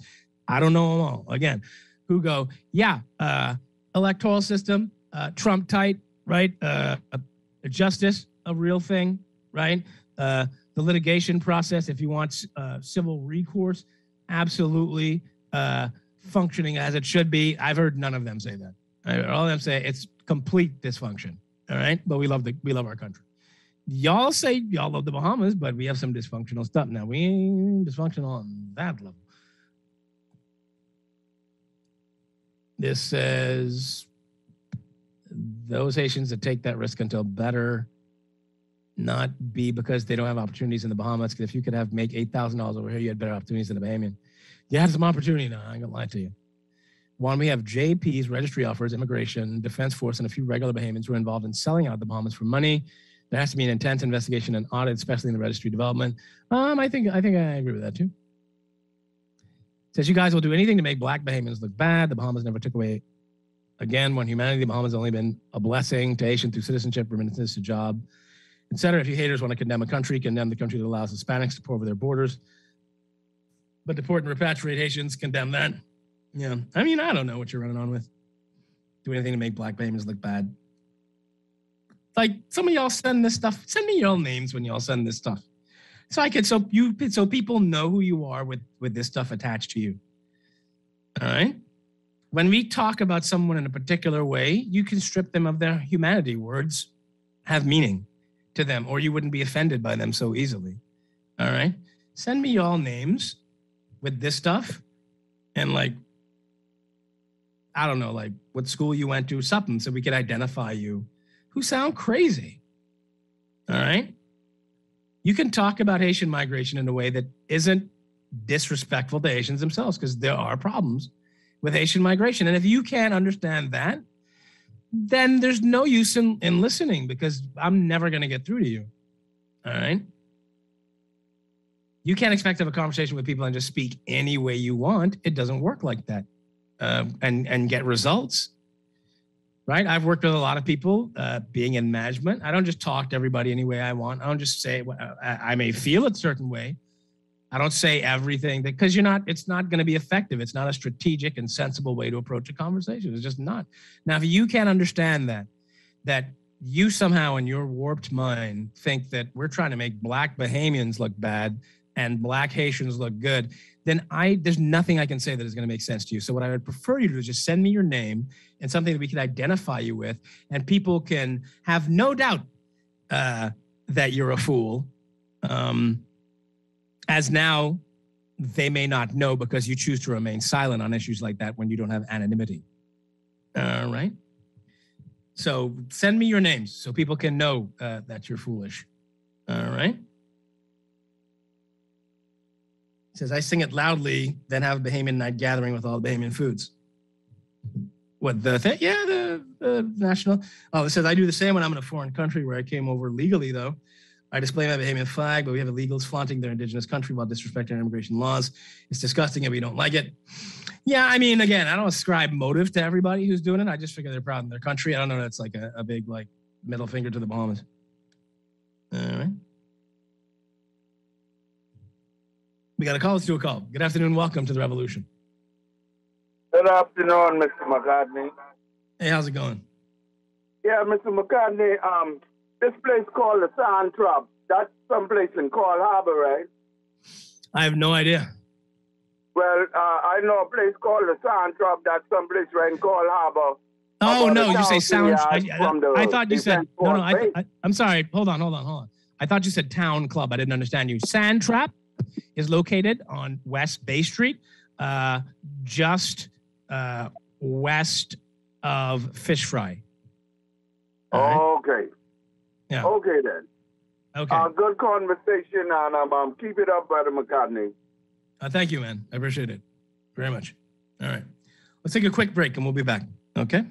I don't know them all. Again, who go, yeah, uh, electoral system, uh, Trump tight, right? Uh, justice, a real thing, right? Uh, the litigation process, if you want uh, civil recourse, absolutely uh, functioning as it should be. I've heard none of them say that. All of them say it's complete dysfunction. All right, but we love the we love our country. Y'all say y'all love the Bahamas, but we have some dysfunctional stuff now. We ain't dysfunctional on that level. This says those Haitians that take that risk until better not be because they don't have opportunities in the Bahamas. Because if you could have make eight thousand dollars over here, you had better opportunities in the Bahamian. You had some opportunity now. I ain't gonna lie to you. One, we have JP's registry offers, immigration, defense force, and a few regular Bahamians who are involved in selling out the Bahamas for money. There has to be an intense investigation and audit, especially in the registry development. Um, I think I think I agree with that too. Says you guys will do anything to make black Bahamians look bad. The Bahamas never took away again when humanity. The Bahamas has only been a blessing to Haitian through citizenship, remittances to job, etc. If you haters want to condemn a country, condemn the country that allows Hispanics to pour over their borders. But deport and repatriate Haitians, condemn that. Yeah. I mean, I don't know what you're running on with. Do anything to make black Bahamians look bad. Like some of y'all send this stuff. Send me your names when y'all send this stuff so I could so you so people know who you are with with this stuff attached to you. All right. When we talk about someone in a particular way, you can strip them of their humanity. Words have meaning to them, or you wouldn't be offended by them so easily. All right. Send me y'all names with this stuff and like I don't know, like what school you went to, something, so we could identify you who sound crazy. All right you can talk about Haitian migration in a way that isn't disrespectful to Haitians themselves because there are problems with Haitian migration. And if you can't understand that, then there's no use in, in listening because I'm never going to get through to you. All right. You can't expect to have a conversation with people and just speak any way you want. It doesn't work like that. Uh, and and get results right? I've worked with a lot of people uh, being in management. I don't just talk to everybody any way I want. I don't just say I may feel a certain way. I don't say everything because you're not. It's not going to be effective. It's not a strategic and sensible way to approach a conversation. It's just not. Now, if you can't understand that, that you somehow in your warped mind think that we're trying to make black Bahamians look bad and black Haitians look good, then I there's nothing I can say that is going to make sense to you. So what I would prefer you to do is just send me your name and something that we can identify you with, and people can have no doubt uh, that you're a fool. Um, as now, they may not know because you choose to remain silent on issues like that when you don't have anonymity. All right. So send me your names so people can know uh, that you're foolish. All right. He says, I sing it loudly, then have a Bahamian night gathering with all the Bahamian foods. What the thing? Yeah, the, the national. Oh, it says, I do the same when I'm in a foreign country where I came over legally, though. I display my Bahamian flag, but we have illegals flaunting their indigenous country while disrespecting our immigration laws. It's disgusting and we don't like it. Yeah, I mean, again, I don't ascribe motive to everybody who's doing it. I just figure they're proud in their country. I don't know that's like a, a big, like, middle finger to the Bahamas. All right. We got a call. Let's do a call. Good afternoon. Welcome to the revolution. Good afternoon, Mr. McCartney. Hey, how's it going? Yeah, Mr. McCartney, um, this place called the Sand Trap, that's someplace in Coal Harbor, right? I have no idea. Well, uh, I know a place called the Sand Trap, that's someplace right in Coal Harbor. Oh, no, you say sound. I, I, I, thought you said, no, no, I, I, I'm sorry. Hold on, hold on, hold on. I thought you said town club. I didn't understand you. Sand Trap? Is located on West Bay Street, uh, just uh, west of Fish Fry. Okay. Yeah. Okay then. Okay. Uh, good conversation, and um, um, keep it up, Brother McCartney. Uh, thank you, man. I appreciate it very much. All right. Let's take a quick break and we'll be back. Okay.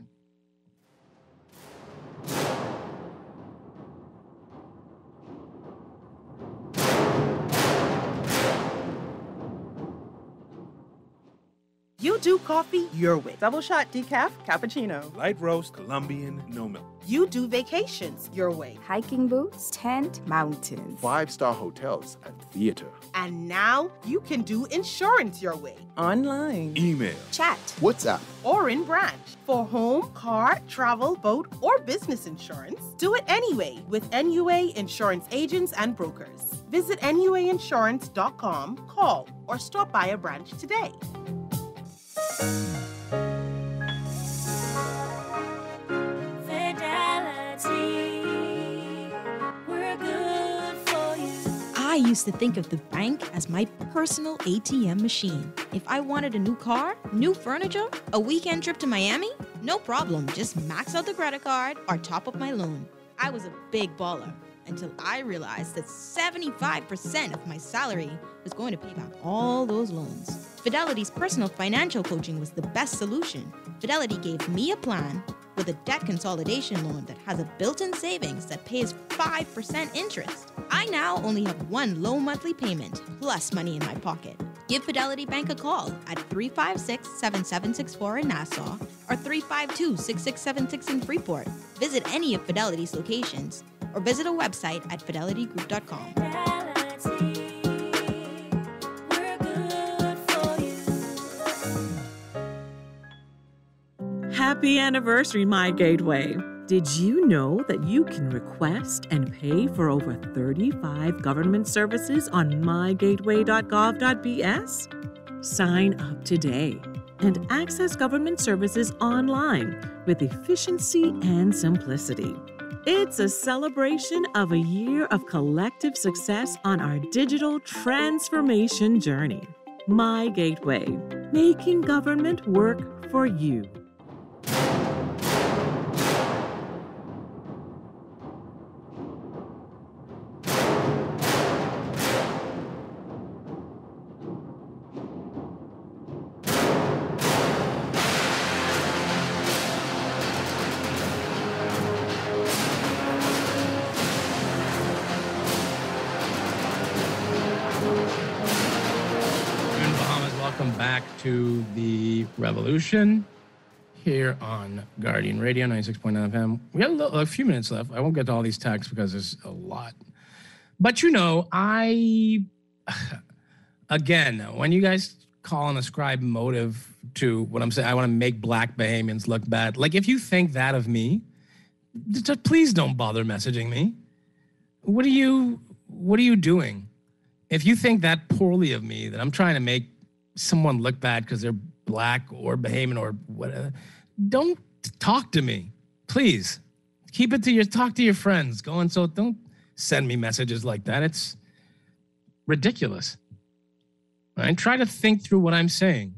Do coffee your way. Double shot decaf, cappuccino. Light roast, Colombian, no milk. You do vacations your way. Hiking boots, tent, mountains. Five star hotels and theater. And now you can do insurance your way. Online. Email. Chat. WhatsApp. Or in branch. For home, car, travel, boat, or business insurance, do it anyway with NUA Insurance Agents and Brokers. Visit NUAinsurance.com, call, or stop by a branch today. Used to think of the bank as my personal ATM machine. If I wanted a new car, new furniture, a weekend trip to Miami, no problem. Just max out the credit card or top up my loan. I was a big baller until I realized that 75% of my salary was going to pay back all those loans. Fidelity's personal financial coaching was the best solution. Fidelity gave me a plan with a debt consolidation loan that has a built in savings that pays 5% interest. I now only have one low monthly payment plus money in my pocket. Give Fidelity Bank a call at 356 7764 in Nassau or 352 6676 in Freeport. Visit any of Fidelity's locations or visit a website at fidelitygroup.com. Happy anniversary, My Gateway. Did you know that you can request and pay for over 35 government services on mygateway.gov.bs? Sign up today and access government services online with efficiency and simplicity. It's a celebration of a year of collective success on our digital transformation journey. My Gateway, making government work for you. Revolution here on Guardian Radio 96.9 FM. We have a, little, a few minutes left. I won't get to all these texts because there's a lot. But you know, I, <laughs> again, when you guys call and ascribe motive to what I'm saying, I want to make black Bahamians look bad. Like, if you think that of me, just please don't bother messaging me. What are you, what are you doing? if you think that poorly of me that I'm trying to make someone look bad because they're black or Bahamian or whatever, don't talk to me, please. Keep it to your talk to your friends. Go and so don't send me messages like that. It's ridiculous. Right? Try to think through what I'm saying.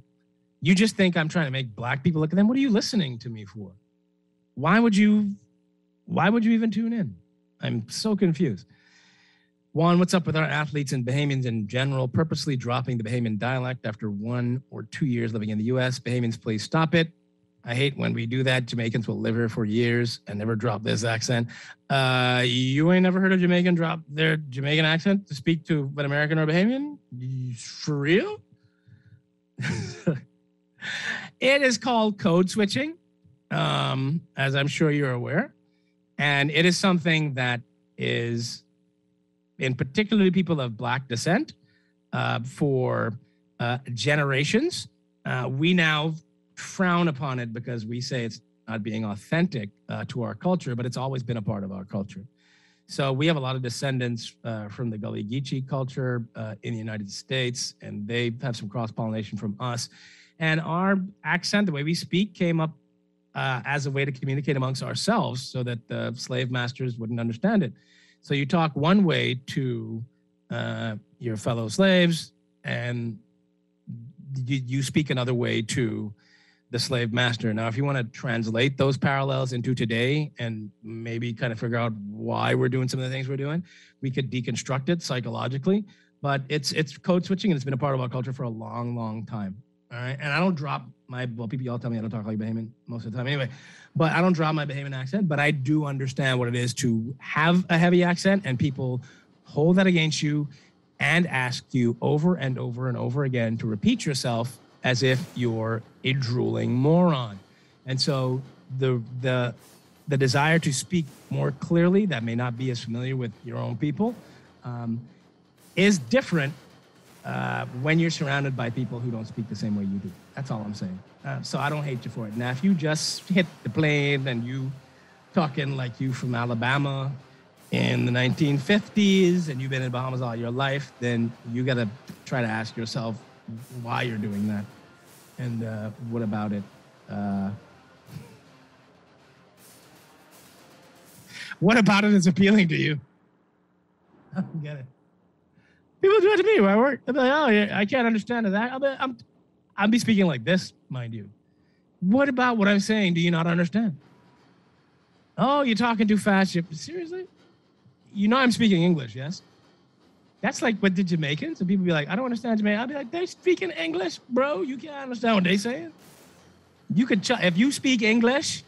You just think I'm trying to make black people look at them. What are you listening to me for? Why would you why would you even tune in? I'm so confused. Juan, what's up with our athletes and Bahamians in general purposely dropping the Bahamian dialect after one or two years living in the US? Bahamians, please stop it. I hate when we do that. Jamaicans will live here for years and never drop this accent. Uh, you ain't never heard a Jamaican drop their Jamaican accent to speak to an American or Bahamian? For real? <laughs> it is called code switching, um, as I'm sure you're aware. And it is something that is in particularly people of Black descent, uh, for uh, generations. Uh, we now frown upon it because we say it's not being authentic uh, to our culture, but it's always been a part of our culture. So we have a lot of descendants uh, from the Gullah Geechee culture uh, in the United States, and they have some cross pollination from us. And our accent, the way we speak, came up as a way to communicate amongst ourselves so that the slave masters wouldn't understand it. So you talk one way to uh, your fellow slaves, and you, you speak another way to the slave master. Now, if you want to translate those parallels into today and maybe kind of figure out why we're doing some of the things we're doing, we could deconstruct it psychologically. But it's it's code switching, and it's been a part of our culture for a long, long time. All right, and I don't drop my well, people y'all tell me I don't talk like Bahamian most of the time anyway, but I don't drop my Bahamian accent. But I do understand what it is to have a heavy accent, and people hold that against you and ask you over and over and over again to repeat yourself as if you're a drooling moron. And so the the the desire to speak more clearly that may not be as familiar with your own people um, is different uh, when you're surrounded by people who don't speak the same way you do. That's all I'm saying. Uh, so I don't hate you for it. Now, if you just hit the plane and you talking like you from Alabama in the 1950s and you've been in Bahamas all your life, then you got to try to ask yourself why you're doing that and uh, what about it. Uh, what about it is appealing to you? I don't get it. People do it to me where I work. They'll be like, oh, yeah, I can't understand that. I'll be, I'm, I'll be speaking like this, mind you. What about what I'm saying do you not understand? Oh, you're talking too fast. Seriously? You know I'm speaking English, yes? That's like what the Jamaicans. And people be like, I don't understand Jamaican. I'll be like, they're speaking English, bro. You can't understand what they're saying. You could, ch- if you speak English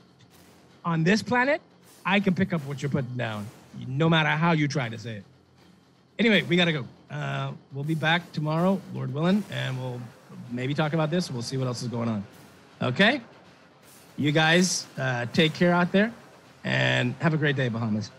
on this planet, I can pick up what you're putting down, no matter how you try to say it. Anyway, we got to go. Uh, we'll be back tomorrow, Lord willing, and we'll maybe talk about this. We'll see what else is going on. Okay? You guys uh, take care out there and have a great day, Bahamas.